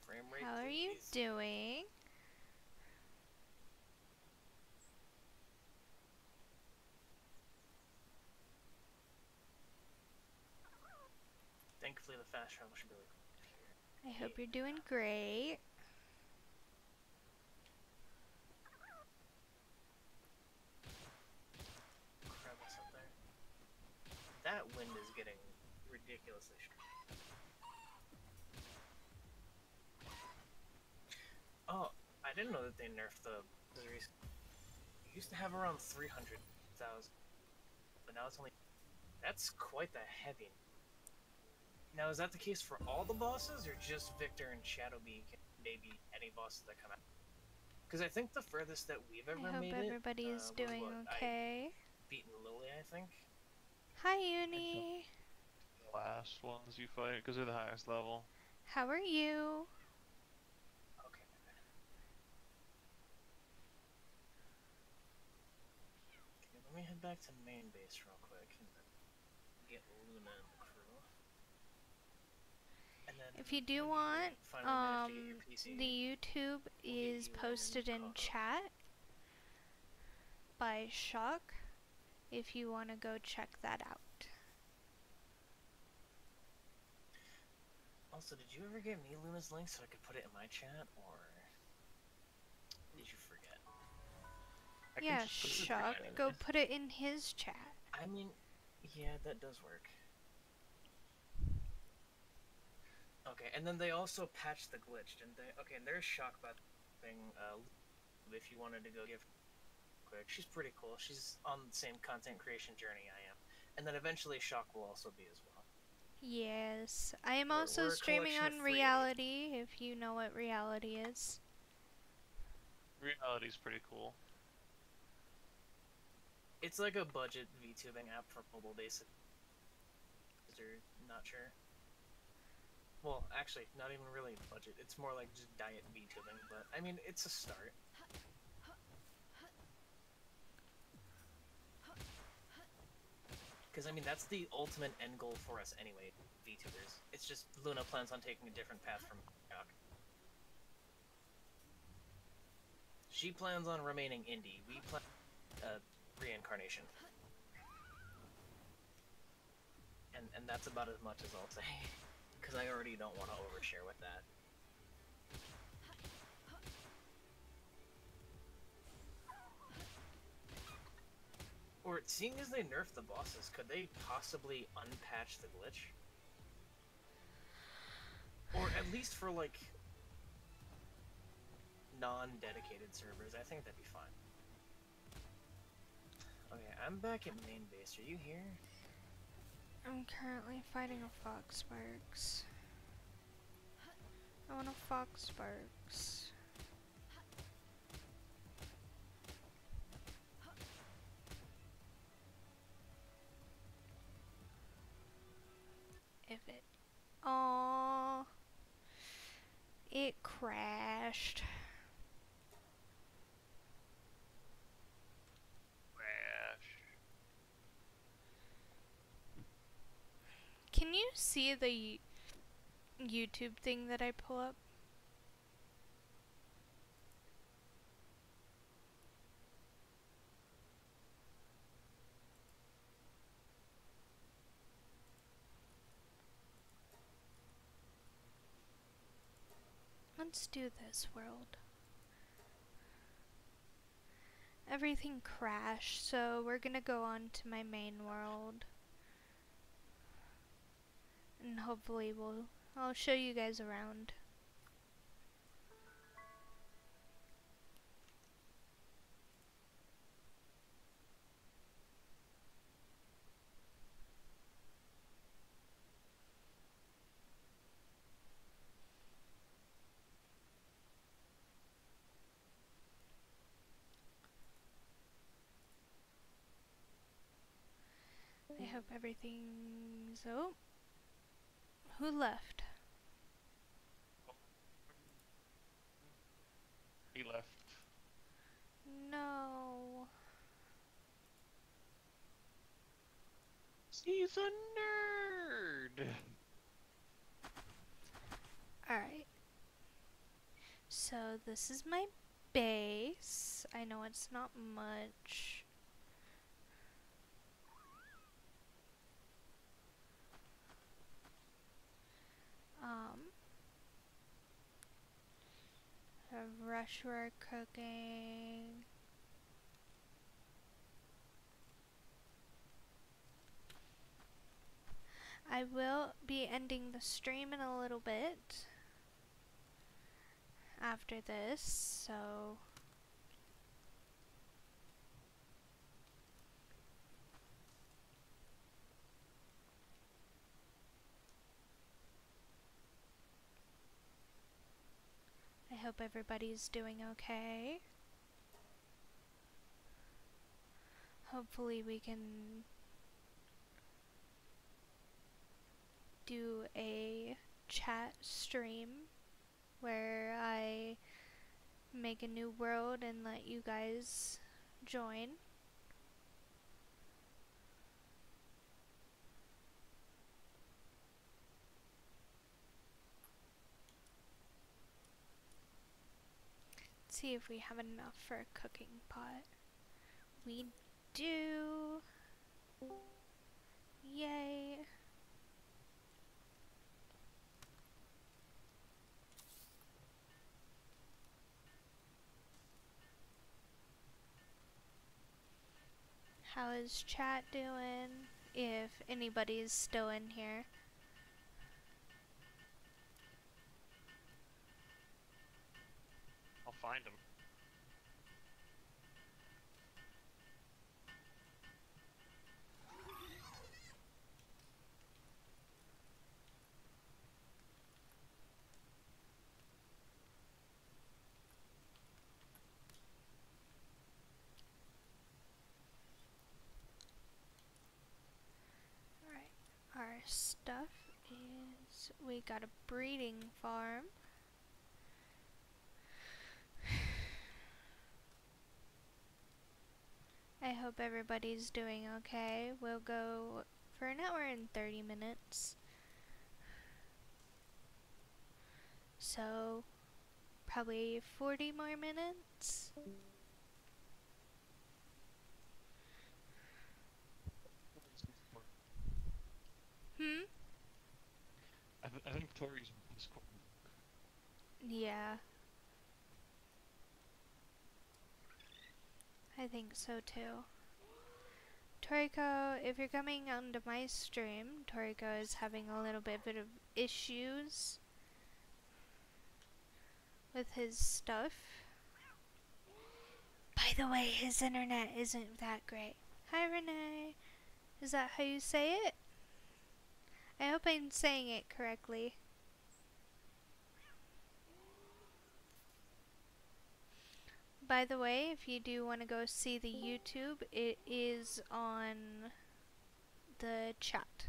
Frame rate. How are you doing? Thankfully, the fast travel should be like here. I hope you're doing great. up there. That wind is getting ridiculously strong. Oh, I didn't know that they nerfed the. It used to have around three hundred thousand, but now it's only. That's quite the heavy. Now, is that the case for all the bosses, or just Victor and Shadowbeak, and maybe any bosses that come out? Because I think the furthest that we've ever I hope made it, everybody uh, is doing what, I- okay. beaten Lily, I think. Hi, Uni. The last ones you fight because they're the highest level. How are you? Okay. Okay, let me head back to main base real quick and then get Luna and the crew. And then If you do want, finally manage to get um, the YouTube is posted in chat by Shock if you want to go check that out. Also, did you ever give me Luna's link so I could put it in my chat, or did you forget? I yeah, just put it in Shock, go put it in his chat. I mean, yeah, that does work. Okay, and then they also patched the glitch, didn't they? Okay, and there's Shock about thing. Uh, if you wanted to go give quick, she's pretty cool. She's on the same content creation journey I am, and then eventually Shock will also be as well. Yes. I am We're- also we're streaming on reality, if you know what reality is. Reality's pretty cool. It's like a budget VTubing app for mobile basic. Is you're not sure. Well, actually, not even really budget. It's more like just diet VTubing, but I mean, it's a start. Because I mean, that's the ultimate end goal for us anyway, VTubers. It's just Luna plans on taking a different path from. She plans on remaining indie. We plan uh, reincarnation. And and that's about as much as I'll say, because I already don't want to overshare with that. Or seeing as they nerfed the bosses, could they possibly unpatch the glitch? Or at least for like non-dedicated servers, I think that'd be fine. Okay, I'm back at main base. Are you here? I'm currently fighting a Foxparks. I want a Foxparks. If it. Oh. It crashed. Crash. Can you see the YouTube thing that I pull up? Let's do this world. Everything crashed, so we're gonna go on to my main world. And hopefully we'll I'll show you guys around. I hope everything's oh who left? He left. No. He's a nerd. Alright. So this is my base. I know it's not much. Um rushwork cooking. I will be ending the stream in a little bit after this, so I hope everybody's doing okay. Hopefully we can do a chat stream where I make a new world and let you guys join. See if we have enough for a cooking pot. We do. Yay. How is chat doing? If anybody's still in here. find him. All right, our stuff is we got a breeding farm. I hope everybody's doing okay. We'll go for an hour and 30 minutes. So, probably 40 more minutes. Hmm? I, th- I think Tori's. Yeah. I think so too. Toriko, if you're coming onto my stream, Toriko is having a little bit of issues with his stuff. By the way, his internet isn't that great. Hi Renee. Is that how you say it? I hope I'm saying it correctly. By the way, if you do want to go see the YouTube, it is on the chat.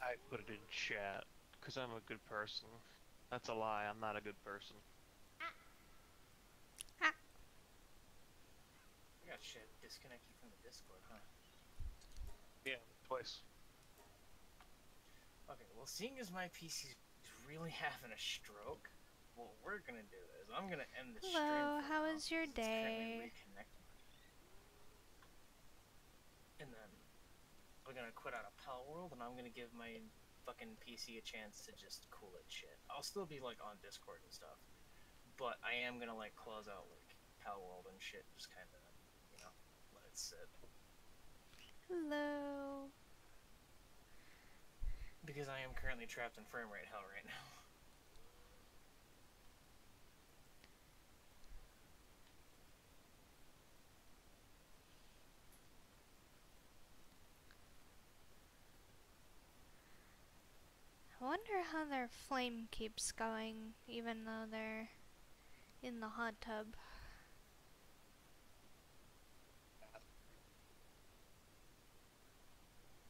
I put it in chat because I'm a good person. That's a lie. I'm not a good person. Ah. Ah. I got shit disconnect you from the Discord, huh? Yeah, twice. Seeing as my PC's really having a stroke, what we're gonna do is I'm gonna end the stream. Hello, how was your day? And then we're gonna quit out of Palworld, and I'm gonna give my fucking PC a chance to just cool its shit. I'll still be like on Discord and stuff, but I am gonna like close out like Palworld and shit, just kind of, you know, let it sit. Hello. Because I am currently trapped in frame rate hell right now. I wonder how their flame keeps going, even though they're in the hot tub.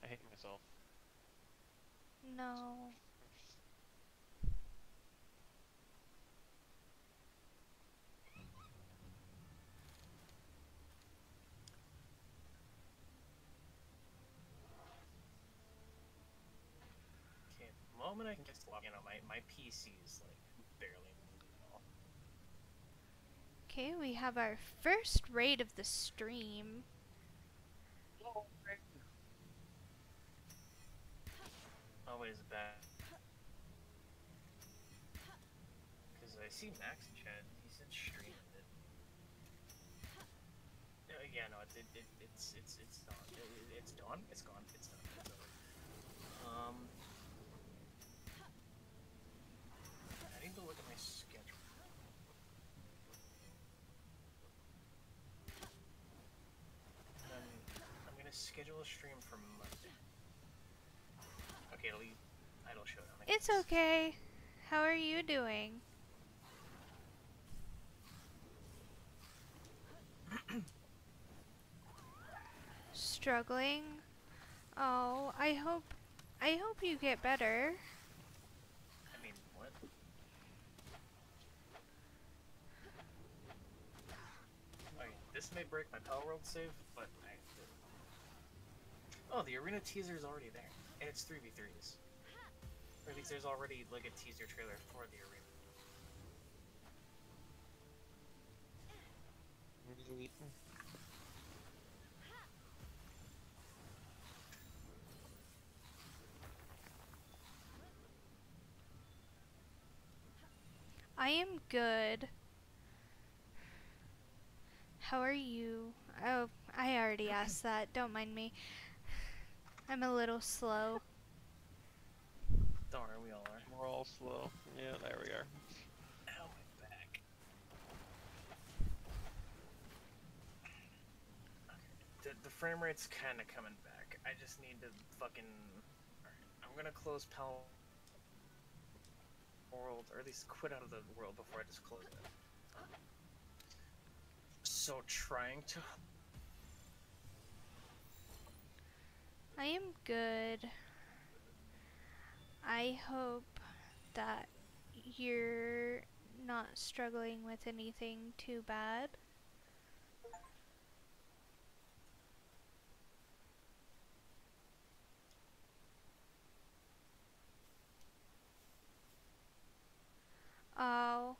I hate myself. No. Okay, the moment I can just log in on my my PC is like barely moving at all. Okay, we have our first raid of the stream. Always bad. Because I see Max in chat. He said stream yeah, no, it, it, it, it's it's it's it- it's done. It's gone. It's done. It's over. Um, I need to look at my schedule. And then I'm gonna schedule a stream for. Okay, it'll be Idol Showdown. I It's okay. How are you doing? Struggling? Oh, I hope I hope you get better. I mean, what? Okay, this may break my Palworld save, but I. Oh, the arena teaser is already there, and it's three v threes. Or at least there's already like a teaser trailer for the arena. I am good. How are you? Oh, I already asked that. Don't mind me. I'm a little slow. Don't worry, we all are. We're all slow. Yeah, there we are. Ow, my back. Okay. The, the frame rate's kind of coming back. I just need to fucking. Alright, I'm gonna close Pal World, or at least quit out of the world before I just close it. So trying to. I am good. I hope that you're not struggling with anything too bad. Oh,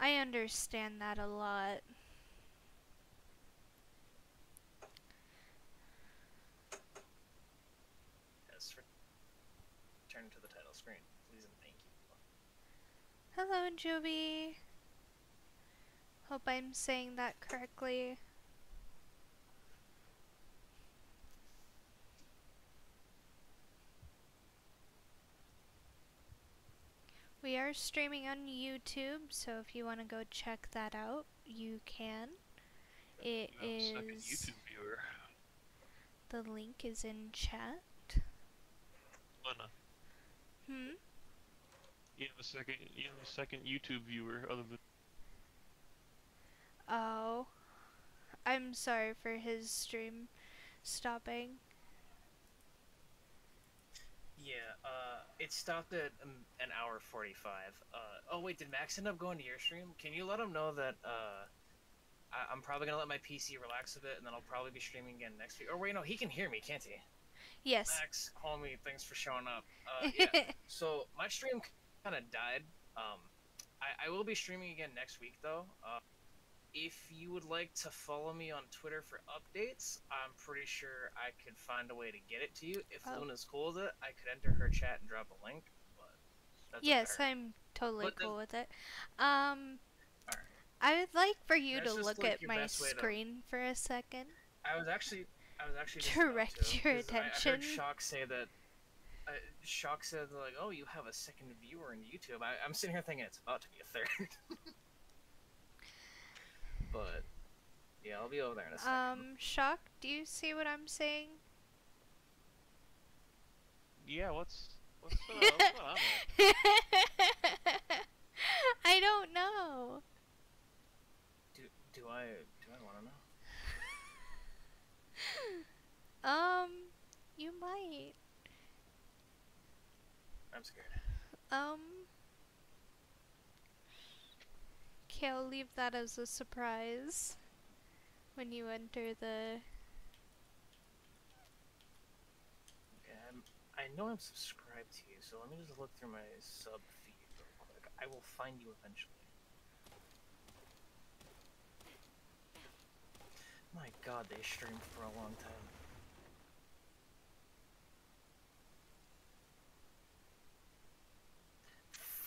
I understand that a lot. Yes, return to the title screen, please and thank you. Hello, Joby. Hope I'm saying that correctly. We are streaming on YouTube, so if you want to go check that out, you can. It I'm a is YouTube viewer. the link is in chat. Hmm. You have a second. You have a second YouTube viewer other than. Oh, I'm sorry for his stream stopping. Yeah, uh, it stopped at um, an hour 45. Uh, oh wait, did Max end up going to your stream? Can you let him know that, uh, I- I'm probably gonna let my PC relax a bit and then I'll probably be streaming again next week. Or wait, no, he can hear me, can't he? Yes. Max, homie, thanks for showing up. Uh, yeah, so my stream kind of died. Um, I, I will be streaming again next week though. Uh, if you would like to follow me on Twitter for updates, I'm pretty sure I could find a way to get it to you. If Oh. Luna's cool with it, I could enter her chat and drop a link. But that's yes. I'm totally But cool with it. Um, Alright. I would like for you That's to look like, at my way to- screen for a second. I was actually, I was actually Direct your 'cause I- I, attention. heard Shock say that. Uh, Shock said like, "Oh, you have a second viewer in YouTube." I, I'm sitting here thinking it's about to be a third. but yeah, I'll be over there in a second. Um, Shock, do you see what I'm saying? Yeah, what's what's, uh, what's going on there? I don't know. do do I do I want to know? Um, you might. I'm scared. Um. Okay, I'll leave that as a surprise when you enter the. Okay, I'm, I know I'm subscribed to you, so let me just look through my sub feed real quick. I will find you eventually. My God, they streamed for a long time.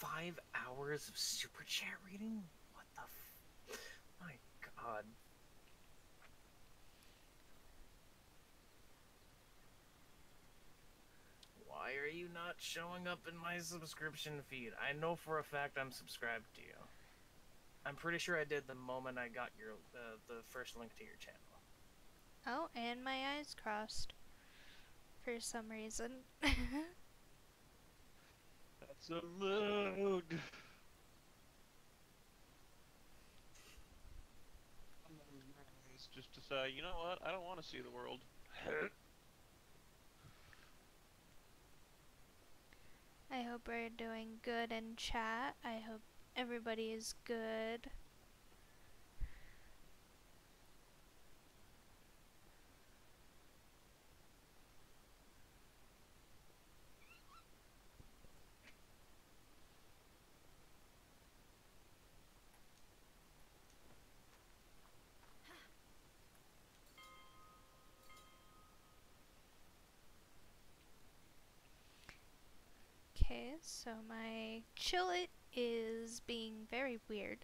Five hours of super chat reading? What the f- My God. Why are you not showing up in my subscription feed? I know for a fact I'm subscribed to you. I'm pretty sure I did the moment I got your uh, the first link to your channel. Oh, and my eyes crossed. For some reason. That's a just to say, you know what? I don't want to see the world. I hope we're doing good in chat. I hope everybody is good. Okay, so my chillet is being very weird.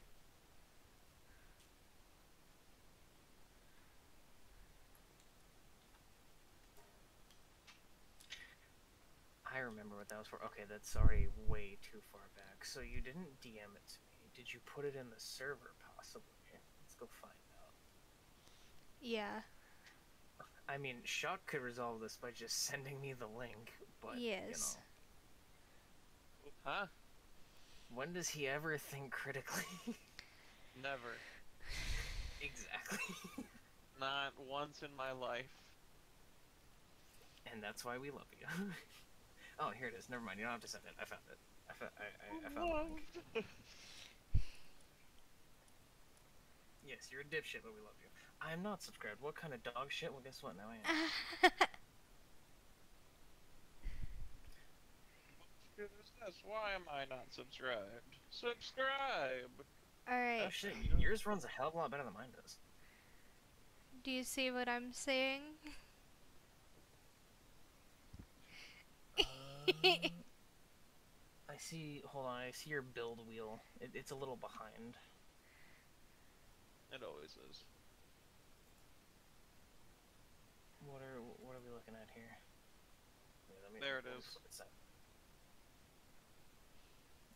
I remember what that was for. Okay, that's already way too far back. So you didn't DM it to me. Did you put it in the server, possibly? Let's go find out. Yeah. I mean, Shock could resolve this by just sending me the link, but Yes. you know, Huh? when does he ever think critically? Never. Exactly. Not once in my life. and that's why we love you. oh, here it is. Never mind. You don't have to send it. I found it. I found. I, I, I found the link. Yes, you're a dipshit, but we love you. I am not subscribed. What kind of dog shit? Well, guess what? Now I am. Goodness, why am I not subscribed? Subscribe! Alright. Oh shit, yours runs a hell of a lot better than mine does. do you see what I'm saying? Uh, I see. Hold on. I see your build wheel. It, it's a little behind. It always is. What are What are we looking at here? Wait, let me- There it let me is.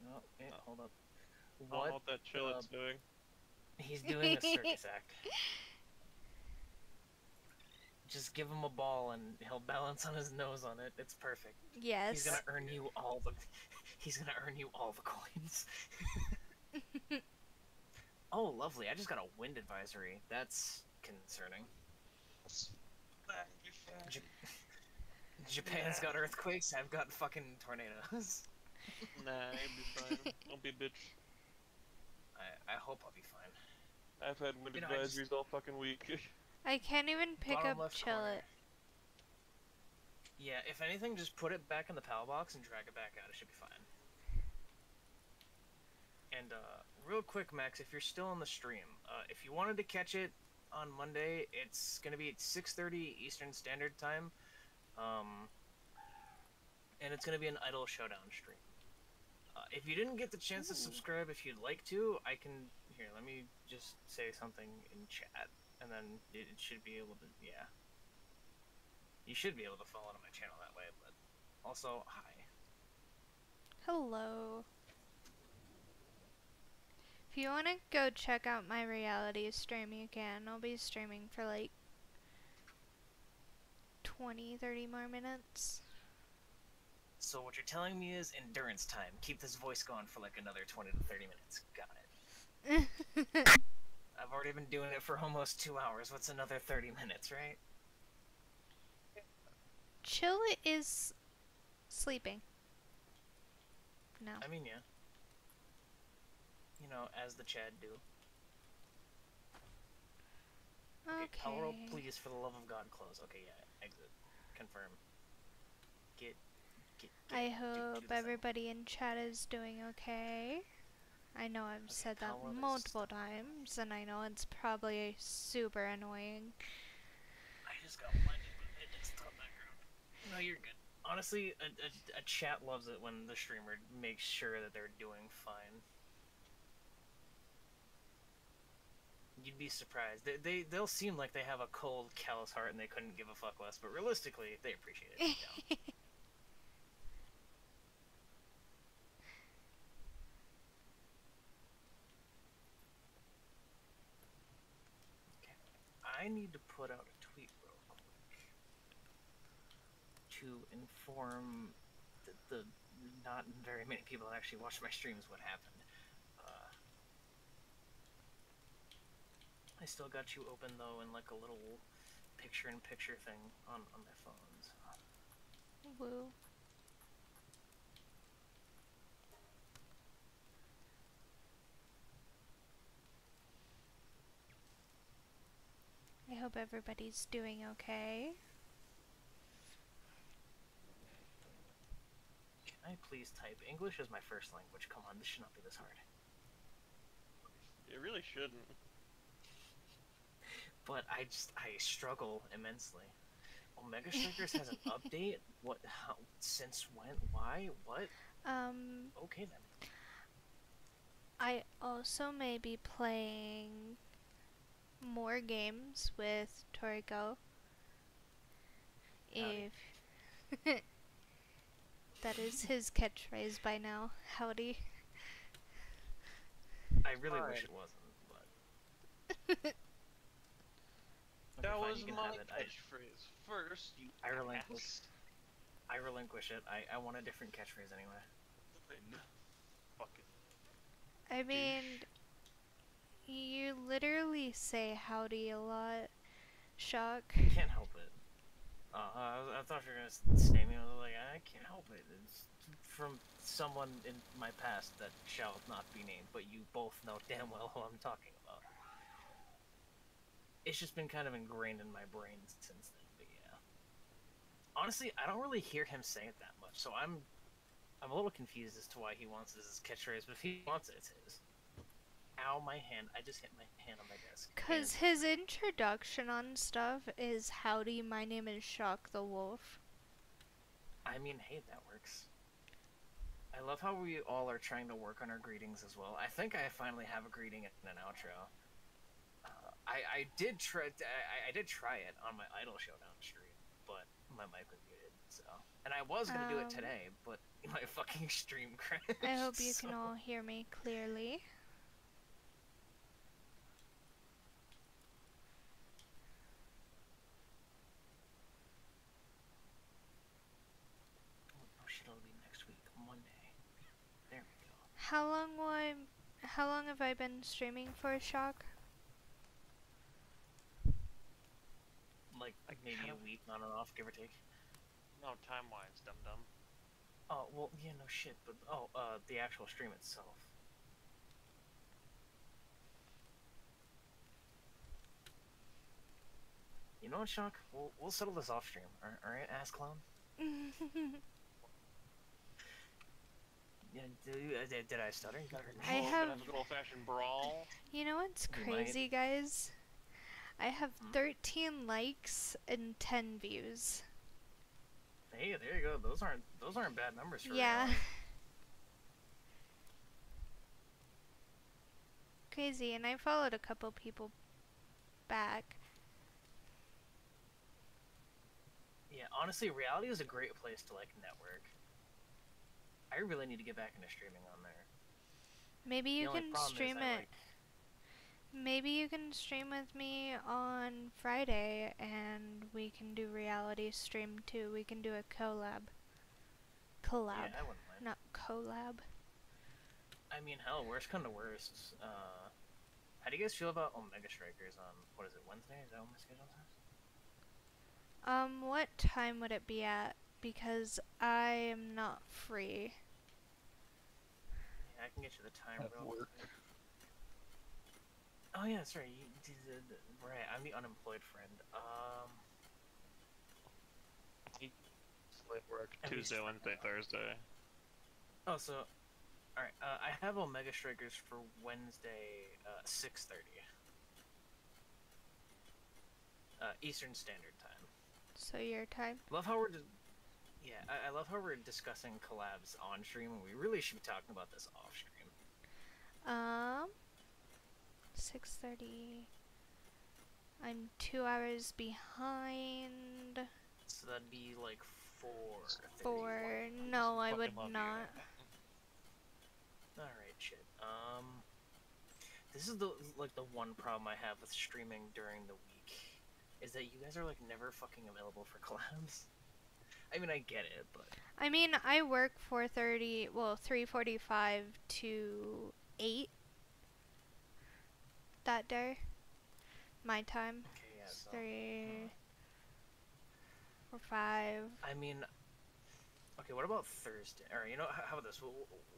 Flip it side. No, eh, Oh. hold up. I don't know What? what that chillet's uh, doing. He's doing a circus act. Just give him a ball and he'll balance on his nose on it. It's perfect. Yes. He's gonna earn you all the. He's gonna earn you all the coins. oh, lovely! I just got a wind advisory. That's concerning. J- Japan's got earthquakes. I've got fucking tornadoes. Nah, you'll be fine. Don't be a bitch. I, I hope I'll be fine. I've had wind You know, I just- advisories all fucking week. I can't even pick Bottom up left corner. Chillet. Yeah, if anything, just put it back in the PAL box and drag it back out. It should be fine. And uh, real quick, Max, if you're still on the stream, uh, if you wanted to catch it on Monday, it's gonna be at 6:30 Eastern Standard Time, um, and it's gonna be an Idol Showdown stream. If you didn't get the chance to subscribe, if you'd like to, I can. Here, let me just say something in chat, and then it, it should be able to. Yeah. You should be able to follow to my channel that way, but also hi. Hello. If you want to go check out my reality stream, you can. I'll be streaming for like 20, 30 more minutes. So what you're telling me is endurance time. Keep this voice going for like another 20 to 30 minutes. Got it. I've already been doing it for almost two hours. What's another 30 minutes, right? Chill is sleeping. No. I mean, yeah. You know, as the Chad do. Okay, Okay. Roll, please, for the love of God, close. Okay, yeah, exit. Confirm. Get I hope everybody in chat is doing okay. I know I've Okay, said that multiple times, and I know it's probably super annoying. I just got blinded by it just top background. No, you're good. Honestly, a, a, a chat loves it when the streamer makes sure that they're doing fine. You'd be surprised. They, they they'll seem like they have a cold, callous heart and they couldn't give a fuck less, but realistically, they appreciate it. I need to put out a tweet real quick to inform the, the not very many people that actually watch my streams what happened. Uh, I still got you open though in like a little picture-in-picture thing on on my phones. Woo. I hope everybody's doing okay. Can I please type English as my first language? Come on, this should not be this hard. it really shouldn't. But I just I struggle immensely. Omega Strikers has an update. What? How? Since when? Why? What? Um, Okay then. I also may be playing more games with Toriko. Howdy. If that is his catchphrase by now. Howdy. I really wish Fine. it wasn't, but. That fine, was my have. I, catchphrase. First, you I relinquish. I relinquish it. I, I want a different catchphrase anyway. Fine. Fuck it. I mean, You literally say howdy a lot. Shock. I Can't help it. Uh, I, I thought you were gonna say me. I was like, I can't help it. It's from someone in my past that shall not be named, but you both know damn well who I'm talking about. It's just been kind of ingrained in my brain since then. But yeah, honestly, I don't really hear him say it that much, so I'm I'm a little confused as to why he wants this as catchphrase. But if he wants it, it's his. Ow, my hand! I just hit my hand on my desk. Cause his introduction on stuff is howdy, my name is Shock the Wolf. I mean, hey, that works. I love how we all are trying to work on our greetings as well. I think I finally have a greeting and an outro. Uh, I I did try I, I did try it on my Idol Showdown stream, but my mic was muted. So, and I was gonna do Um, it today, but my fucking stream crashed. I hope you can all hear me clearly. Oh shit! It'll be next week, Monday. There we go. How long will I? How long have I been streaming for Shock? Like I maybe kinda- a week on and off, give or take. No, time wise, dum dum. Oh well, yeah, no shit, but oh, uh, the actual stream itself. You know what, Shock? We'll we'll settle this off stream. All right, ass clown. Yeah, did, uh, did, did I stutter? You. I We're have- a good old fashioned brawl. you know what's crazy, guys? I have Hmm? 13 likes and 10 views. Hey, there you go. Those aren't those aren't bad numbers for Yeah. reality. Crazy, and I followed a couple people back. Yeah, honestly, reality is a great place to like network. I really need to get back into streaming on there. Maybe you can stream it. like- Maybe you can stream with me on Friday and we can do reality stream too. We can do a collab. Collab. Yeah, I wouldn't mind. Not collab. I mean, hell, worst come to worst. Uh, how do you guys feel about Omega Strikers on what is it Wednesday? Is that when my schedule says? Um, what time would it be at? Because I am not free. Yeah, I can get you the time At real work. quick. Oh yeah, sorry. right. You did the, the- right. I'm the unemployed friend. Um, Late work Tuesday, Wednesday, Thursday. oh so, all right. Uh, I have Omega Strikers for Wednesday, uh, six thirty. Uh, Eastern Standard Time. So your time. Love how we're. Di- yeah, I, I love how we're discussing collabs on stream, and we really should be talking about this off stream. Um, 6.30. I'm two hours behind. So that'd be like four. Four. No, I would not. All right, shit. Um, this is the like the one problem I have with streaming during the week, is that you guys are like never fucking available for collabs. I mean, I get it, but I mean, I work 4:30, well, 3:45 to 8 that day. My time. okay, yeah. It's So, 3 uh, or 5. I mean, okay. What about Thursday? Or you know, how, about this? We,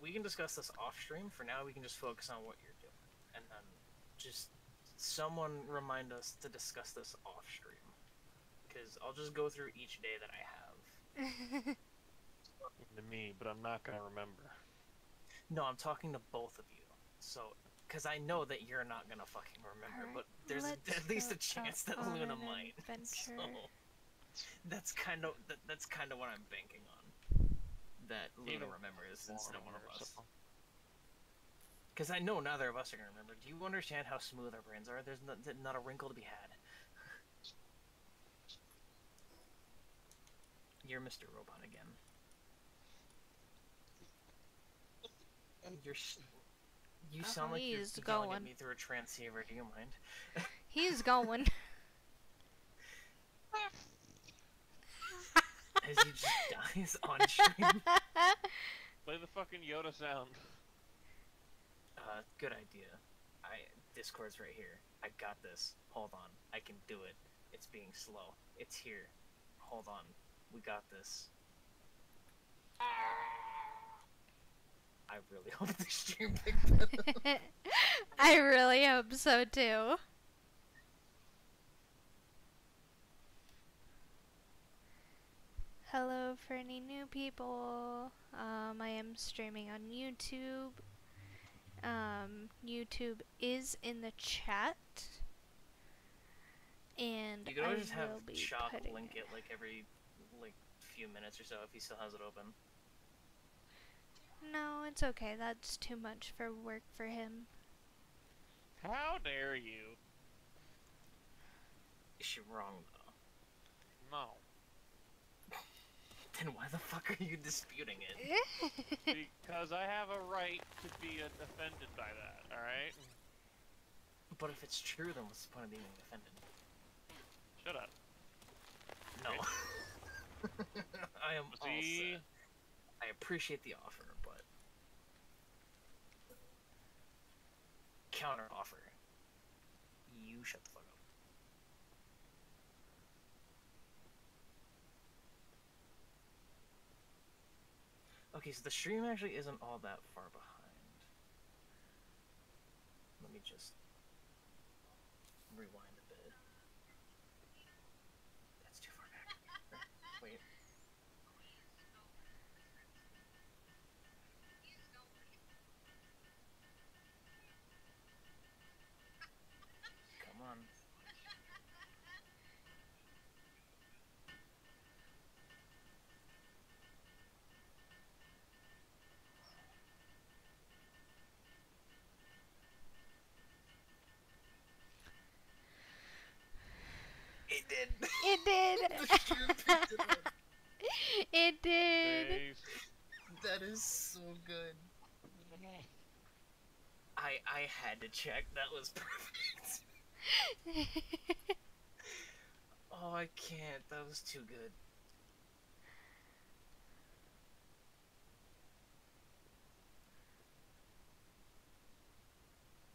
we can discuss this off stream. For now, we can just focus on what you're doing, and then just someone remind us to discuss this off stream, because I'll just go through each day that I have. To me, but I'm not gonna remember. No, I'm talking to both of you. So, because I know that you're not gonna fucking remember, Alright, but there's let's at least a chance that Luna might. adventure. So, that's kind of that, that's kind of what I'm banking on. That Luna Even remembers More instead of one of remember, us. so- Because I know neither of us are gonna remember. Do you understand how smooth our brains are? There's not, not a wrinkle to be had. You're Mr. Robot again. You're. you Oh, sound like you're he's yelling at going. me through a transceiver. Do you mind? He's going. As he just dies on stream. Play the fucking Yoda sound. Uh, good idea. I Discord's right here. I got this. Hold on. I can do it. It's being slow. It's here. Hold on. We got this. I really hope the stream picked that up. I really hope so too. Hello for any new people. Um, I am streaming on YouTube. Um, YouTube is in the chat. And You can I always just have will be Shock putting link it like every few minutes or so if he still has it open. No, it's okay. That's too much for work for him. How dare you? Is she wrong though? No. Then why the fuck are you disputing it? Because I have a right to be uh, offended by that, alright? But if it's true, then what's the point of being offended? Shut up. No. I am all See? set. I appreciate the offer, but counter offer. You shut the fuck up. Okay, so the stream actually isn't all that far behind. Let me just rewind did. The stream picked it did. Face. That is so good. I I had to check. That was perfect. Oh, I can't. That was too good.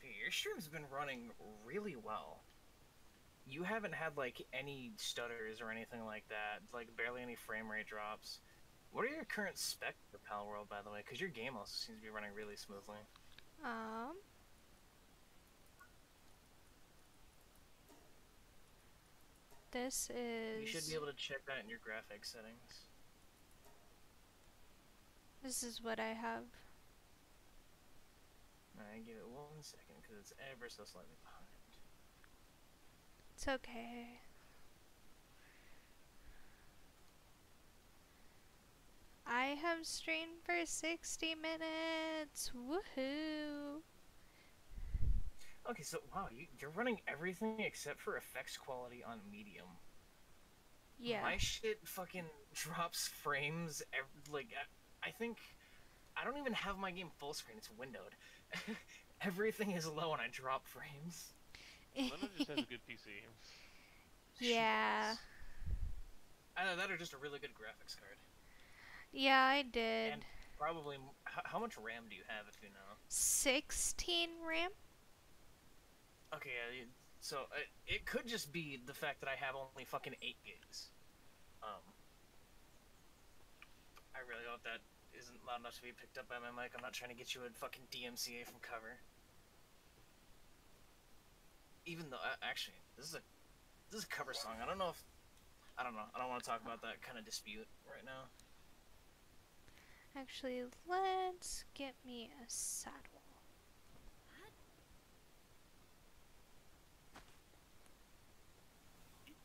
Dude, your stream's been running really well. You haven't had like any stutters or anything like that. Like barely any frame rate drops. What are your current specs for Pal World, by the way? Because your game also seems to be running really smoothly. um. This is. You should be able to check that in your graphics settings. This is what I have. Alright, give it one second because it's ever so slightly behind. It's okay. I have streamed for 60 minutes. Woohoo! Okay, so wow, you, you're running everything except for effects quality on medium. Yeah. My shit fucking drops frames. Ev- like I, I think I don't even have my game full screen. It's windowed. everything is low and I drop frames. Linda just has a good PC. yeah. Either that or just a really good graphics card. Yeah, I did. And probably m- h- how much RAM do you have if you know? 16 RAM? Okay, yeah, so uh, it could just be the fact that I have only fucking eight gigs. Um, I really hope that isn't loud enough to be picked up by my mic. I'm not trying to get you a fucking DMCA from cover. Even though, uh, actually, this is a this is a cover song. I don't know if I don't know. I don't want to talk about that kind of dispute right now. Actually, let's get me a saddle.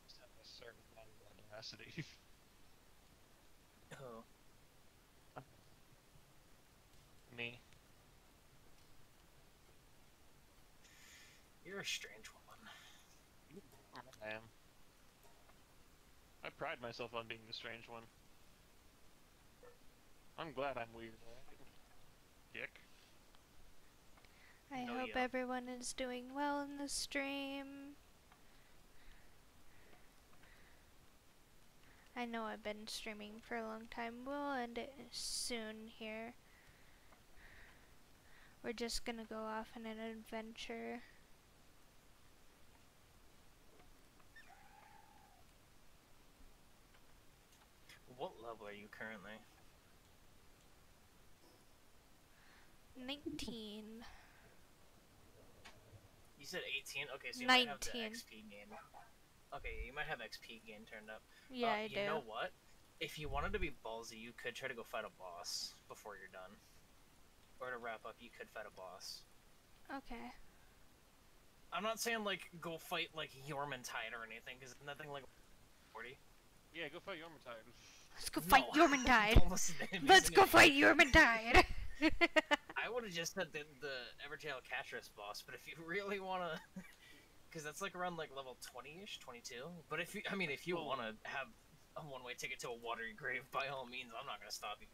Just have a certain amount of audacity. Oh, Me. you're a strange one. I am. I pride myself on being the strange one. I'm glad I'm weird. Dick. I No, hope yeah. everyone is doing well in the stream. I know I've been streaming for a long time. We'll end it soon here. We're just gonna go off on an adventure. What level are you currently? 19. You said 18? Okay, so you might have the XP gain. Okay, you might have XP gain turned up. Yeah, Uh, I you do. know what? If you wanted to be ballsy, you could try to go fight a boss before you're done. Or to wrap up, you could fight a boss. Okay. I'm not saying like go fight like Jormuntide or anything, because nothing like 40. Yeah, go fight Jormuntide. Let's go fight No, Jormuntide. Don't listen to him. Let's go gonna- fight Jormuntide. I would have just said the, the Evertail Katress boss, but if you really wanna, because that's like around like level 20ish, 22. But if you, I mean, if you Well- wanna have a one-way ticket to a watery grave, by all means, I'm not gonna stop you.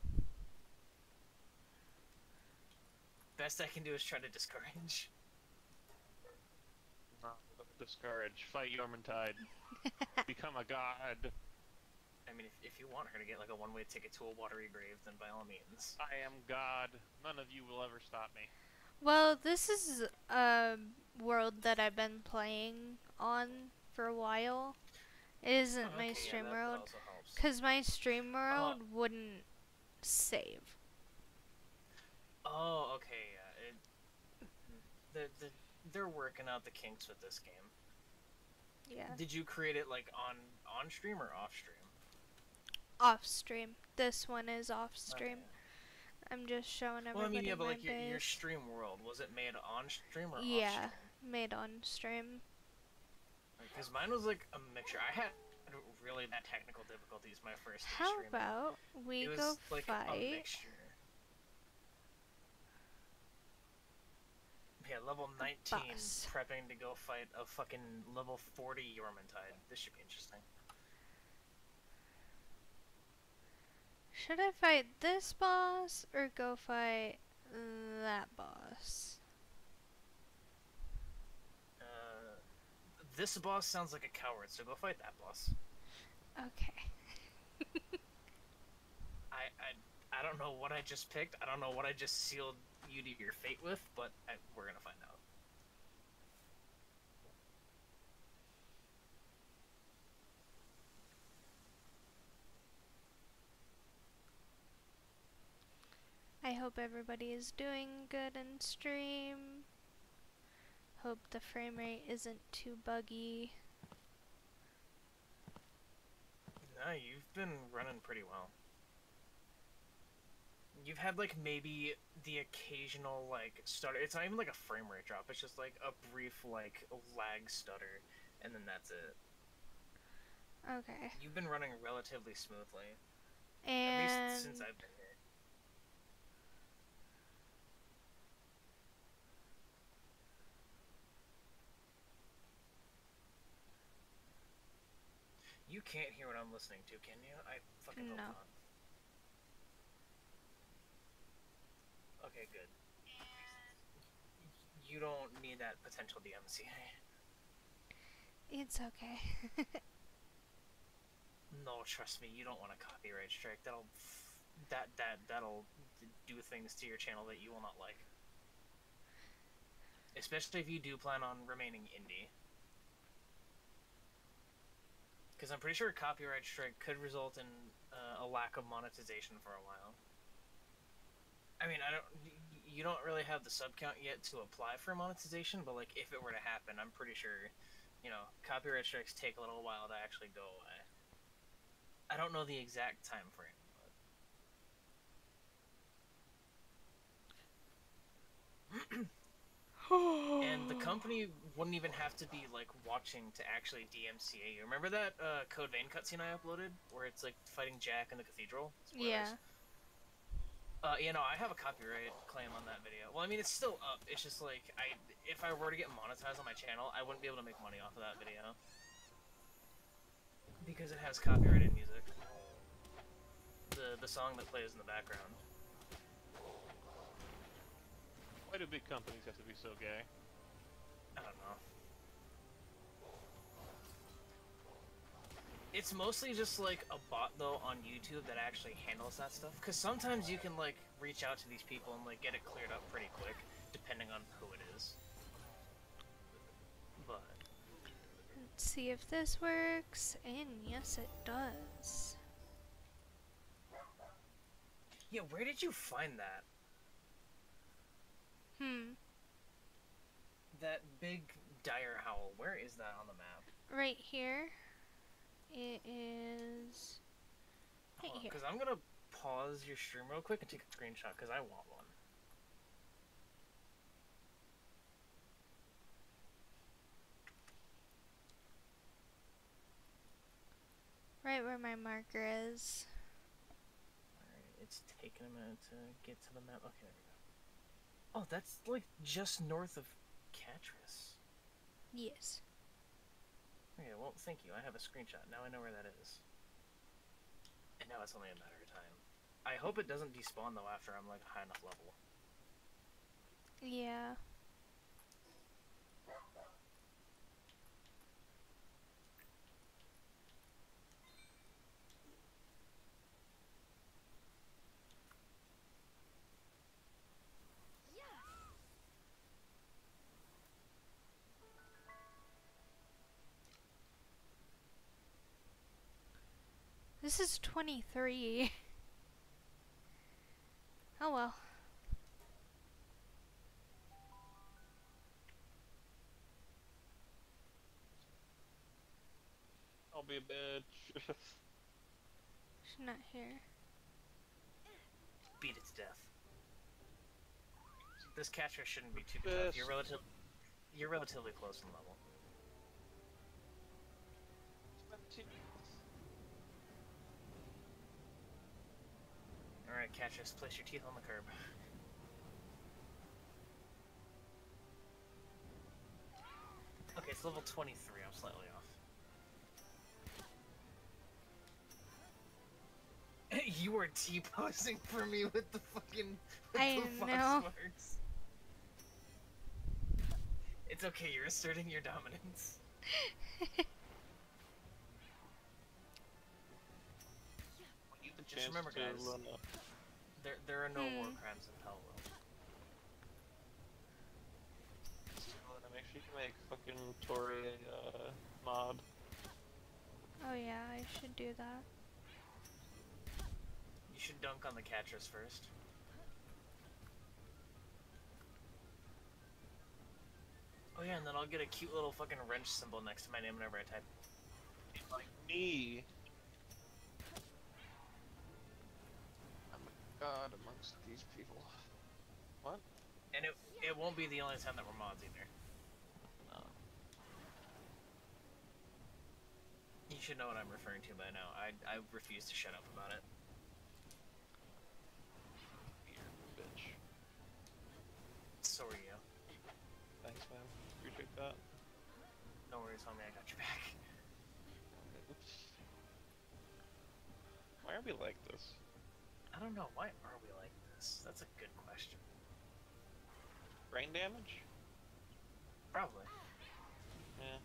Best I can do is try to discourage. No, don't discourage. Fight Jormuntide. Become a god. I mean, if, if you want her to get like a one-way ticket to a watery grave, then by all means. I am god. None of you will ever stop me. well, this is a world that I've been playing on for a while. It isn't Oh, my okay, yeah, stream that world. Because my stream Uh-huh. world wouldn't save. Oh, okay, yeah. It, the, the, they're working out the kinks with this game. Yeah. Did you create it like on on stream or off stream? Off stream. This one is off stream. Okay. I'm just showing everybody Well, I mean, yeah, but like your, your stream world was it made on stream or off Yeah. stream? Made on stream. Because mine was like a mixture. I had really bad technical difficulties my first How streaming. about we it was go like a fight? mixture. Yeah, level 19, Bus. prepping to go fight a fucking level 40 Jormuntide. This should be interesting. Should I fight this boss or go fight that boss? Uh, this boss sounds like a coward, so go fight that boss. Okay. I, I, I don't know what I just picked. I don't know what I just sealed you to your fate with, but I, we're gonna find out. I hope everybody is doing good in stream. Hope the frame rate isn't too buggy. No, you've been running pretty well. You've had like maybe the occasional like stutter. It's not even like a frame rate drop. It's just like a brief like lag stutter, and then that's it. Okay. You've been running relatively smoothly, at And least since I've been here. You can't hear what I'm listening to, can you? I fucking hope No. not. Okay, good. You don't need that potential DMCA. it's okay. No, trust me, you don't want a copyright strike. That'll that that that'll do things to your channel that you will not like. Especially if you do plan on remaining indie. Because I'm pretty sure a copyright strike could result in uh, a lack of monetization for a while. I mean, I don't. You don't really have the sub count yet to apply for monetization, but like if it were to happen, I'm pretty sure, you know, copyright strikes take a little while to actually go away. I don't know the exact time frame. and the company wouldn't even have to be like watching to actually DMCA you. Remember that uh, Code Vein cutscene I uploaded where it's like fighting Jack in the cathedral? Yeah. Uh, you know, I have a copyright claim on that video. Well, I mean, it's still up. It's just like I, if I were to get monetized on my channel, I wouldn't be able to make money off of that video because it has copyrighted music. The the song that plays in the background. Why do big companies have to be so gay? I don't know. It's mostly just like a bot though on YouTube that actually handles that stuff. Cause sometimes you can like reach out to these people and like get it cleared up pretty quick, depending on who it is. But let's see if this works, and yes it does. Yeah, where did you find that? Hmm. That big Direhowl. Where is that on the map? Right here. It is. Right here. Because I'm gonna pause your stream real quick and take a screenshot because I want one. Right where my marker is. Alright, it's taking a minute to get to the map. Okay, there we go. Oh, that's like just north of Katress. Yes. Okay, well, thank you. I have a screenshot. Now I know where that is. And now it's only a matter of time. I hope it doesn't despawn though after I'm like high enough level. Yeah. This is 23. oh well. I'll be a bitch. She's not here. Beat it to death. This Katress shouldn't be too tough. You're Yes. relative. You're relatively close in level. All right, Katress, place your teeth on the curb. Okay, it's level 23. I'm slightly off. you were T-posing for me with the fucking. With I the know. marks. It's okay. You're asserting your dominance. When you have the Just remember, guys, There, there are no war Hmm. crimes in Palworld. Selena, make sure you make fucking Tori a uh, mod. Oh yeah, I should do that. You should dunk on the Katress first. Oh yeah, and then I'll get a cute little fucking wrench symbol next to my name whenever I type. Like me. God amongst these people. What? And it it won't be the only time that we're mods either. No. You should know what I'm referring to by now. I I refuse to shut up about it. You're a bitch. So are you. Thanks, man. Appreciate that. No worries, homie. I got your back. Oops. Why are we like this? I don't know. Why are we like this? That's a good question. Brain damage? Probably. Yeah.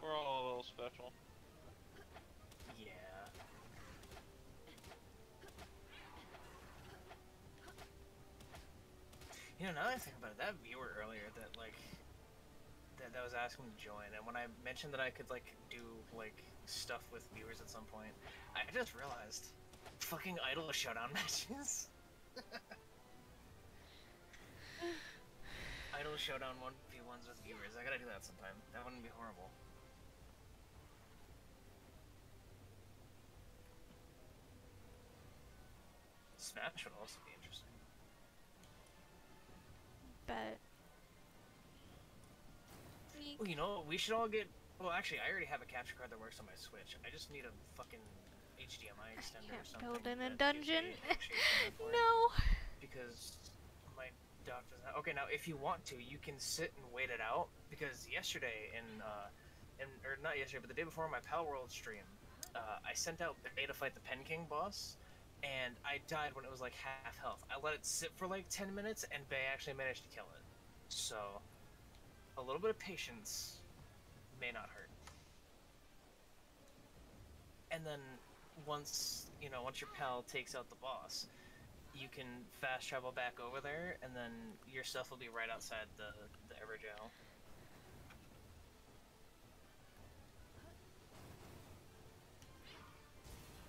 We're all a little special. Yeah. You know, now that I think about it, that viewer earlier that like that, that was asking to join, and when I mentioned that I could like do like stuff with viewers at some point, I just realized fucking idol showdown matches. idol showdown one v ones with viewers. I gotta do that sometime. That wouldn't be horrible. Smash would also be interesting. But Well, you know, we should all get. Well, actually, I already have a capture card that works on my Switch. I just need a fucking HDMI extender or something. build in a that gives me dungeon. HDMI for it, no. Because my dock doesn't. Okay, now if you want to, you can sit and wait it out. Because yesterday, in uh, in or not yesterday, but the day before my Pal World stream, uh, I sent out Bay to fight the Penking boss, and I died when it was like half health. I let it sit for like ten minutes, and Bay actually managed to kill it. So, a little bit of patience may not hurt. And then once, you know, once your pal takes out the boss, you can fast travel back over there and then your stuff will be right outside the, the ever jail.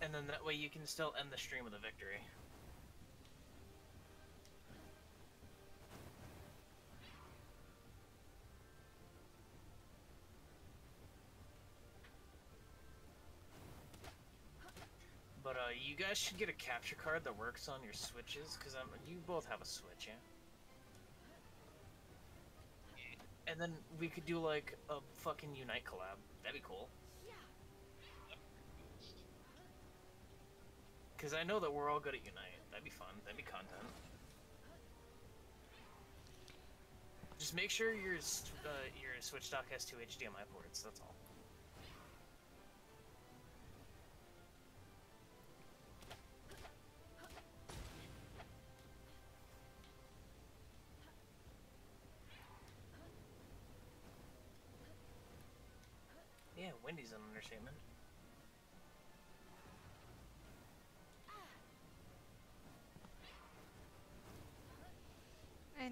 And then that way you can still end the stream with a victory. You guys should get a capture card that works on your switches, because um, you both have a switch, yeah? And then we could do like a fucking Unite collab. That'd be cool. Because I know that we're all good at Unite. That'd be fun. That'd be content. Just make sure your uh, your Switch dock has two HDMI ports. That's all.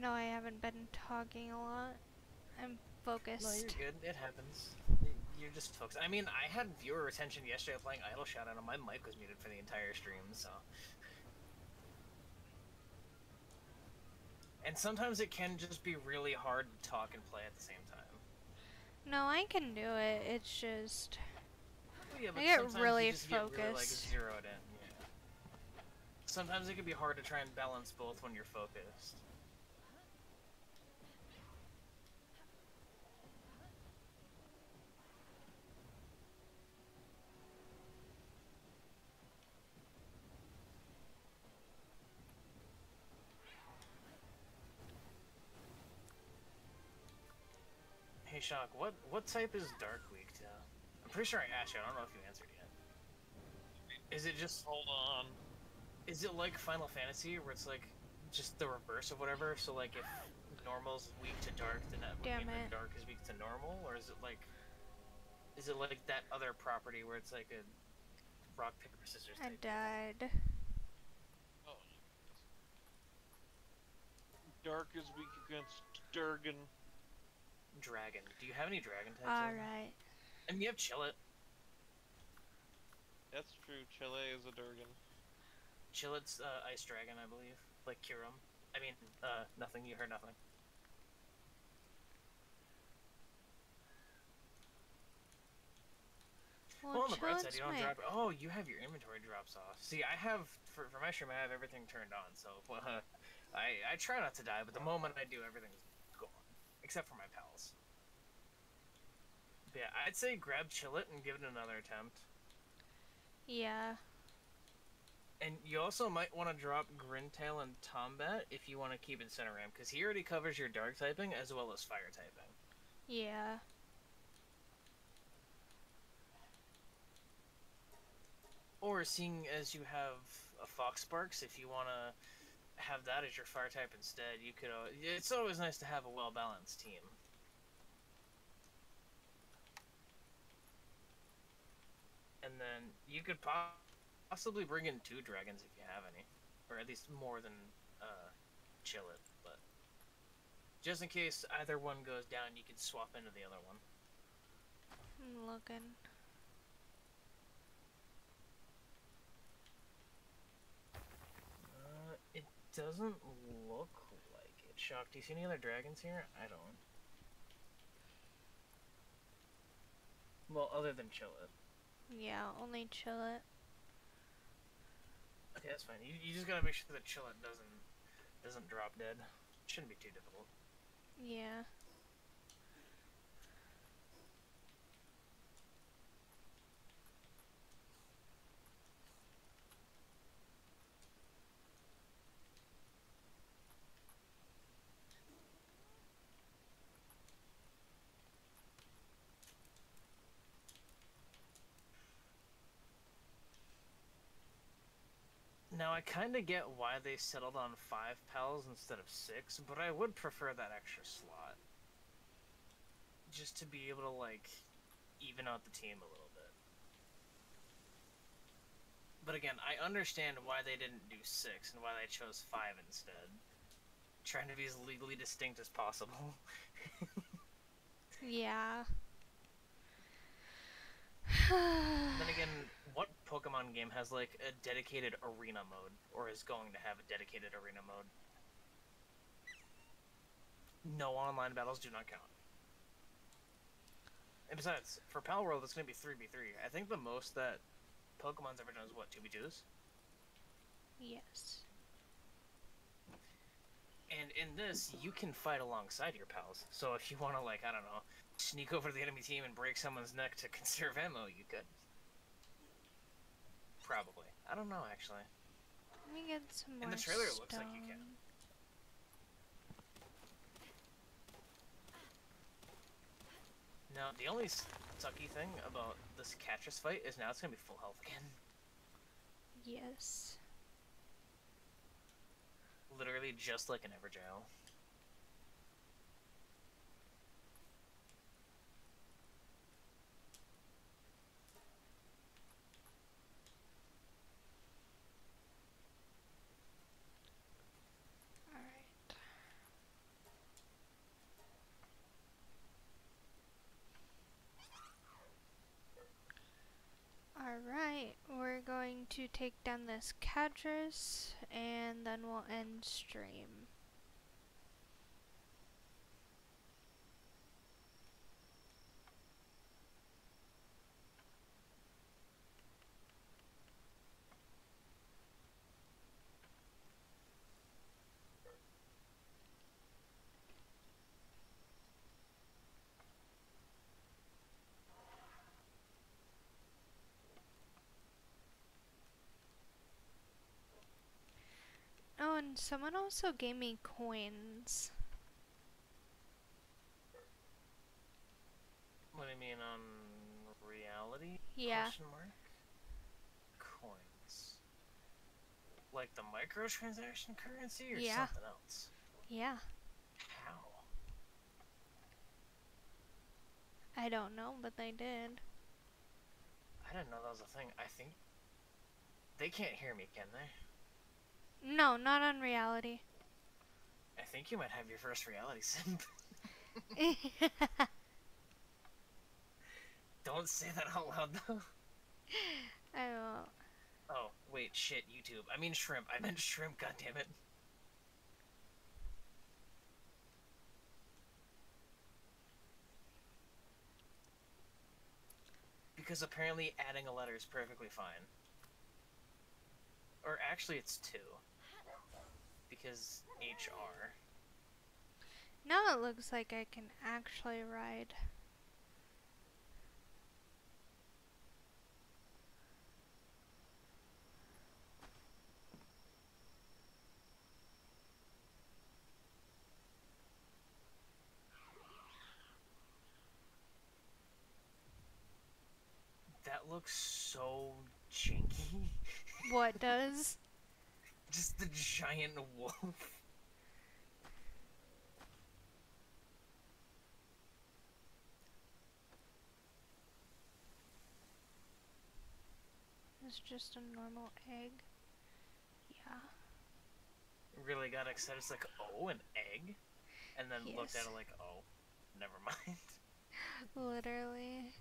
Know I haven't been talking a lot. I'm focused. No, you're good. It happens. You're just focused. I mean, I had viewer retention yesterday playing Idle Shot, and my mic was muted for the entire stream, so. And sometimes it can just be really hard to talk and play at the same time. No, I can do it. It's just Well, yeah, I get really just get really, like, focused. zeroed in. Yeah. Sometimes it can be hard to try and balance both when you're focused. Hey Shock, what what type is Dark weak to? I'm pretty sure I asked you. I don't know if you answered yet. Is it just Hold on. is it like Final Fantasy where it's like just the reverse of whatever? So like if normal's weak to dark, then that would Damn mean it. that dark is weak to normal, or is it like is it like that other property where it's like a rock paper scissors I type? died. Oh. Dark is weak against Durgan. Dragon. Do you have any dragon types? All in? right. I mean, you have Chillet. That's true. Chile is a Durgan. Chillet's uh, ice dragon, I believe. Like Kyurem. I mean, uh, nothing. You heard nothing. Well, on the bright side, you don't my- drop. Oh, you have your inventory drops off. See, I have for, for my stream, I have everything turned on. So uh, I I try not to die, but the moment I do, everything's gone, except for my pals. But yeah, I'd say grab Chillet and give it another attempt. Yeah. And you also might want to drop Grintale and Tombat if you want to keep it Incineram, because he already covers your dark typing as well as fire typing. Yeah. Or seeing as you have a Foxparks, if you want to have that as your fire type instead, you could. Uh, it's always nice to have a well balanced team. And then you could po- possibly bring in two dragons if you have any, or at least more than uh, Chillet. But just in case either one goes down, you could swap into the other one. I'm looking. Uh, it doesn't look like it. Shock, do you see any other dragons here? I don't. Well, other than Chillet. Yeah, only Chillet. Okay, that's fine. You, you just gotta make sure that Chillet doesn't doesn't drop dead. Shouldn't be too difficult. Yeah. Now I kind of get why they settled on five pals instead of six, but I would prefer that extra slot. Just to be able to like even out the team a little bit. But again, I understand why they didn't do six and why they chose five instead. Trying to be as legally distinct as possible. Yeah. Then again, what Pokemon game has like a dedicated arena mode, or is going to have a dedicated arena mode? No online battles do not count. And besides, for Palworld, it's going to be 3v3. I think the most that Pokemon's ever done is what, 2v2s? yes. And in this, you can fight alongside your pals. So if you want to, like, I don't know, sneak over to the enemy team and break someone's neck to conserve ammo, you could. Probably. I don't know, actually. Let me get some more In the trailer, it looks like you can. stone. Now, the only sucky thing about this Katress fight is now it's going to be full health again. Yes. Literally just like an Everjail. Alright. Alright, we're going to take down this Katress and then we'll end stream. Someone also gave me coins. What do you mean on reality? Yeah. Question mark? Coins. Like the microtransaction currency or Yeah. something else? Yeah. How? I don't know, but they did. I didn't know that was a thing. I think they can't hear me, can they? No, not on reality. I think you might have your first reality simp. Don't say that out loud though. I won't. Oh, wait, shit, YouTube. I mean shrimp. I meant shrimp, God damn it. Because apparently adding a letter is perfectly fine. Or actually, it's two. Because HR. Now it looks like I can actually ride. That looks so janky. What does? Just the giant wolf. It's just a normal egg. Yeah. Really got excited. It's like, oh, an egg? And then looked at it like, oh, never mind. Literally.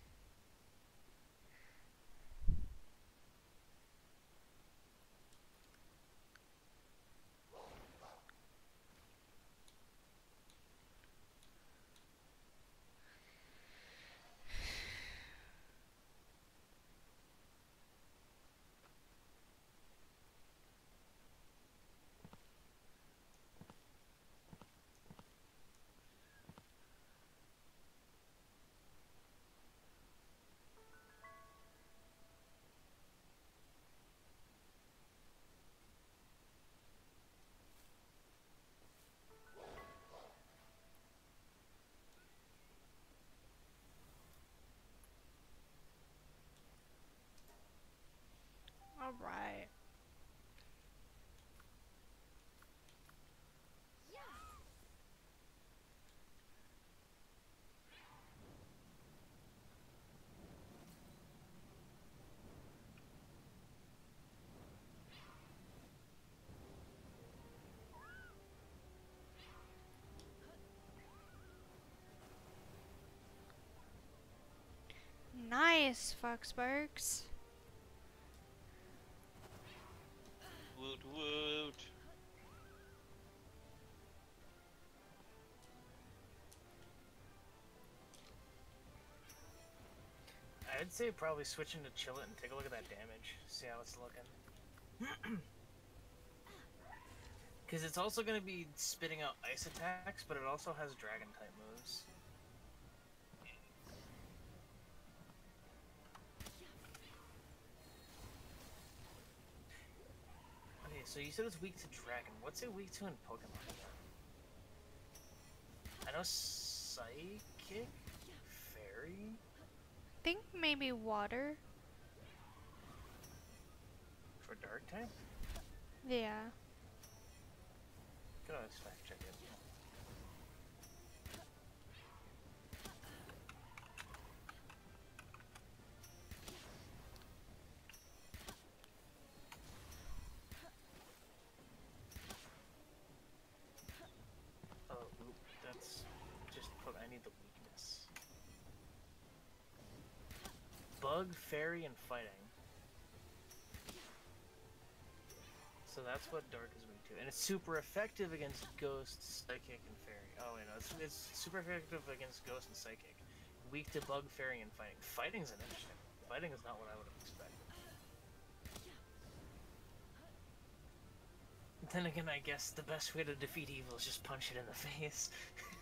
Nice, Foxparks. Woot woot. I'd say probably switching to Chillet and take a look at that damage. See how it's looking. Because it's also going to be spitting out ice attacks, but it also has dragon type moves. So you said it's weak to dragon. What's it weak to in Pokemon? I know Psychic? Fairy? I Think maybe water? For Dark type? Yeah. Could always fact check it. Oh, oop, that's just put. I need the weakness. Bug, fairy, and fighting. So that's what Dark is weak to. And it's super effective against Ghost, Psychic, and Fairy. Oh, wait, no, it's, it's super effective against Ghost and Psychic. Weak to Bug, Fairy, and Fighting. Fighting's an interesting. Fighting is not what I would have expected. Then again, I guess the best way to defeat evil is just punch it in the face.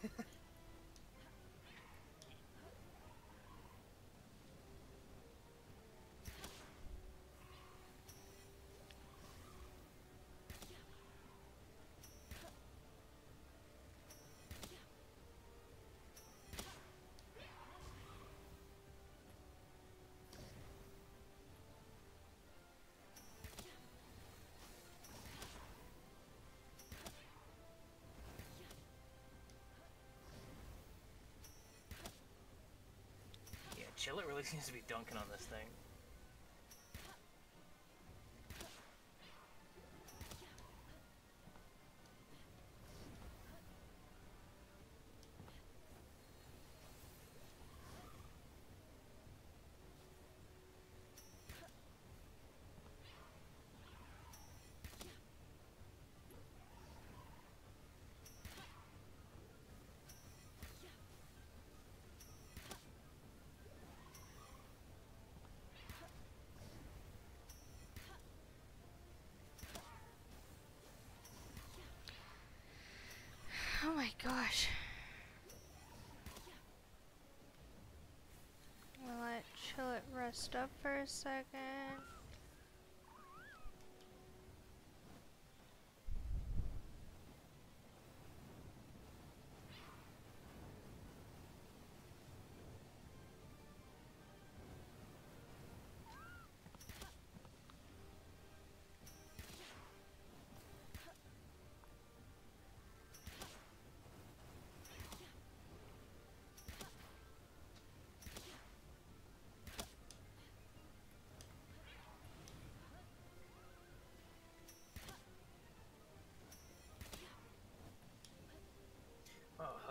really seems to be dunking on this thing. Oh my gosh. I'll let Chillet rest up for a second.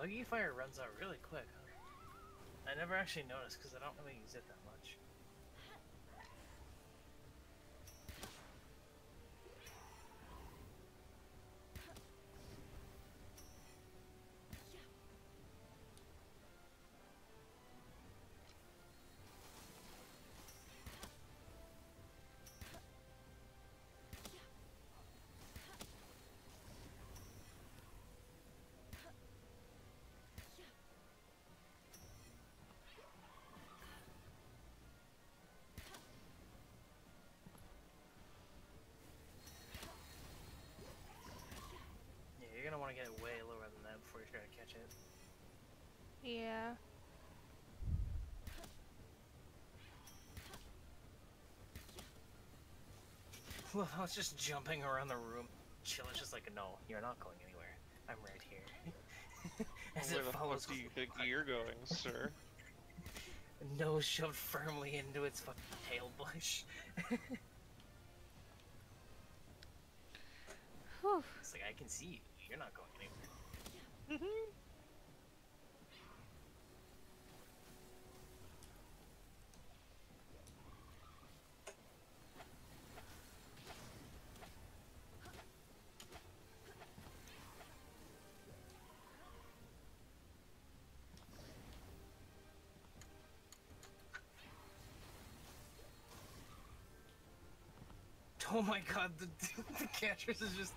Huggy Fire runs out really quick. Huh? I never actually noticed because I don't really use it that much. Want to get way lower than that before you try to catch it. Yeah. Well, I was just jumping around the room. Chilla's just like, a no, you're not going anywhere. I'm right here. As Where it the follows fuck do you think you're going, sir? nose shoved firmly into its fucking tail bush. Whew. It's like, I can see you. You're not going anywhere. Oh my god, the, the Katress is just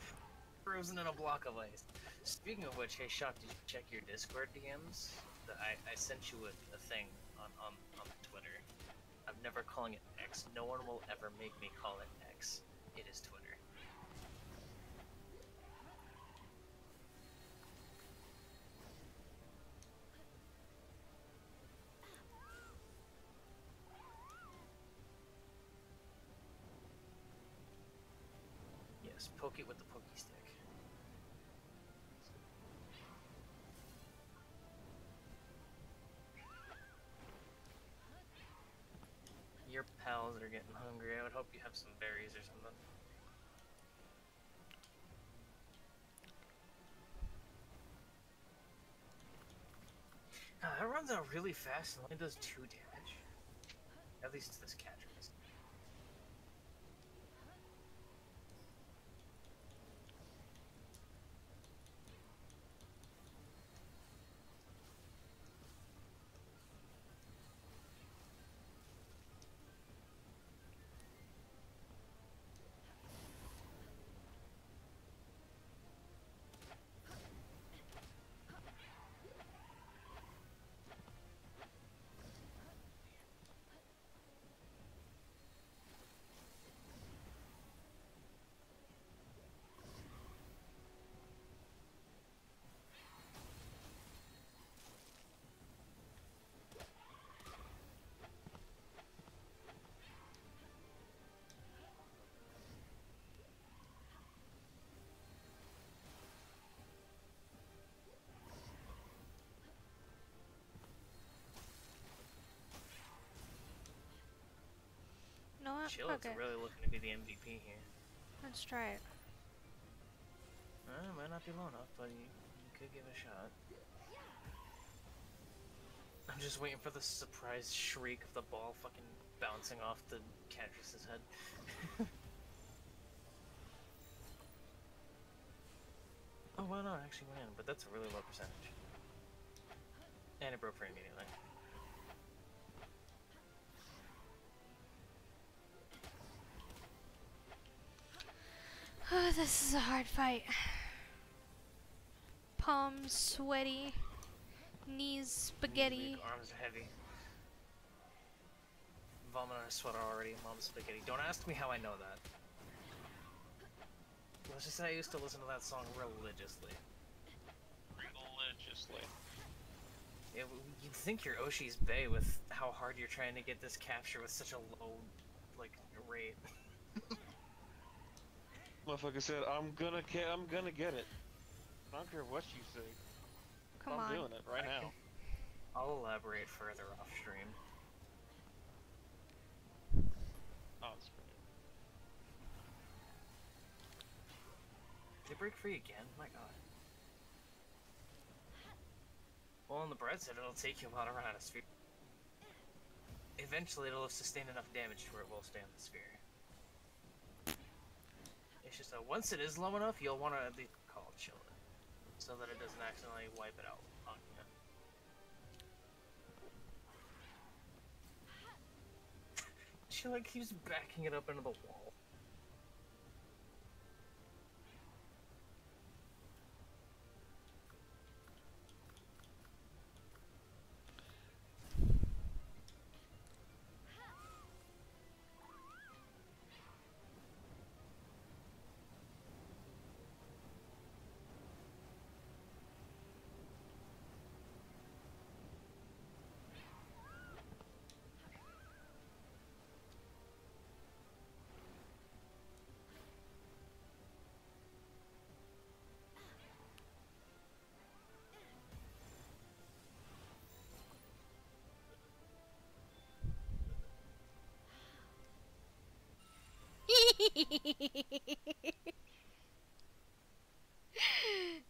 frozen in a block of ice. Speaking of which, hey Shock, did you check your Discord DMs? The, I, I sent you a, a thing on, on, on Twitter. I'm never calling it X. No one will ever make me call it X. It is Twitter. Yes, poke it with the pokey stick. Pals are getting hungry. I would hope you have some berries or something. Ah, that runs out really fast and only does two damage. At least this catcher. No, Chill's Okay, really looking to be the MVP here. let's try it. Uh, it might not be low enough, but you, you could give it a shot. I'm just waiting for the surprise shriek of the ball fucking bouncing off the Katress's head. oh, well, no, it actually went in, but that's a really low percentage. And it broke free immediately. Oh, this is a hard fight. Palms sweaty, knees spaghetti. Weak, arms heavy. Vomit on a sweater already, mom's spaghetti. Don't ask me how I know that. Let's just say I used to listen to that song religiously. Religiously. Yeah, you'd think you're Oshi's Bay with how hard you're trying to get this capture with such a low, like, rate. Motherfucker said, "I'm gonna get, I'm gonna get it. I don't care what you say. Come I'm on. doing it right now." I'll elaborate further off stream. Oh, it's great. Did it break free again? My god. Well, on the bread said it'll take you a while to run out of sphere. Eventually, it'll have sustained enough damage to where it will stay on the sphere. It's just that once it is low enough, you'll want to at least call Chillet, so that it doesn't accidentally wipe it out on you. Like keeps backing it up into the wall.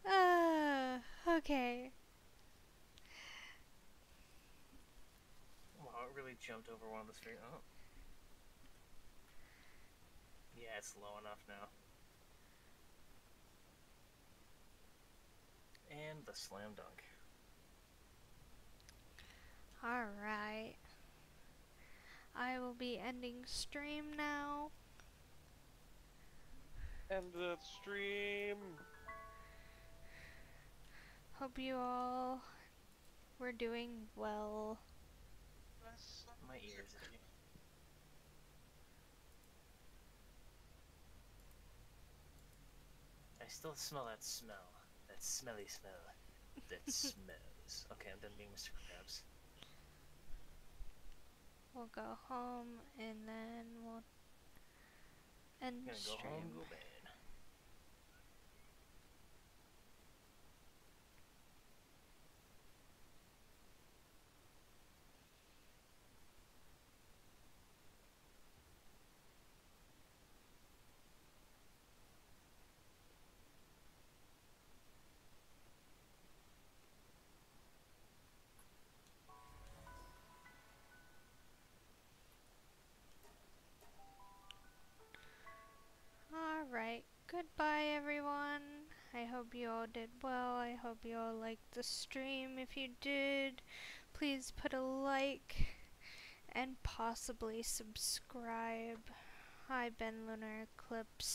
Uh, okay. Wow, it really jumped over one of the spheres. Oh. Yeah, it's low enough now. And the slam dunk. Alright. I will be ending stream now. End the stream. Hope you all were doing well. My ears. I still smell that smell. That smelly smell. That smells. Okay, I'm done being Mr. Krabs. We'll go home and then we'll end I'm gonna go stream. home, go hope you all did well. I hope you all liked the stream. If you did, please put a like and possibly subscribe. I've been Lunar Eclipse.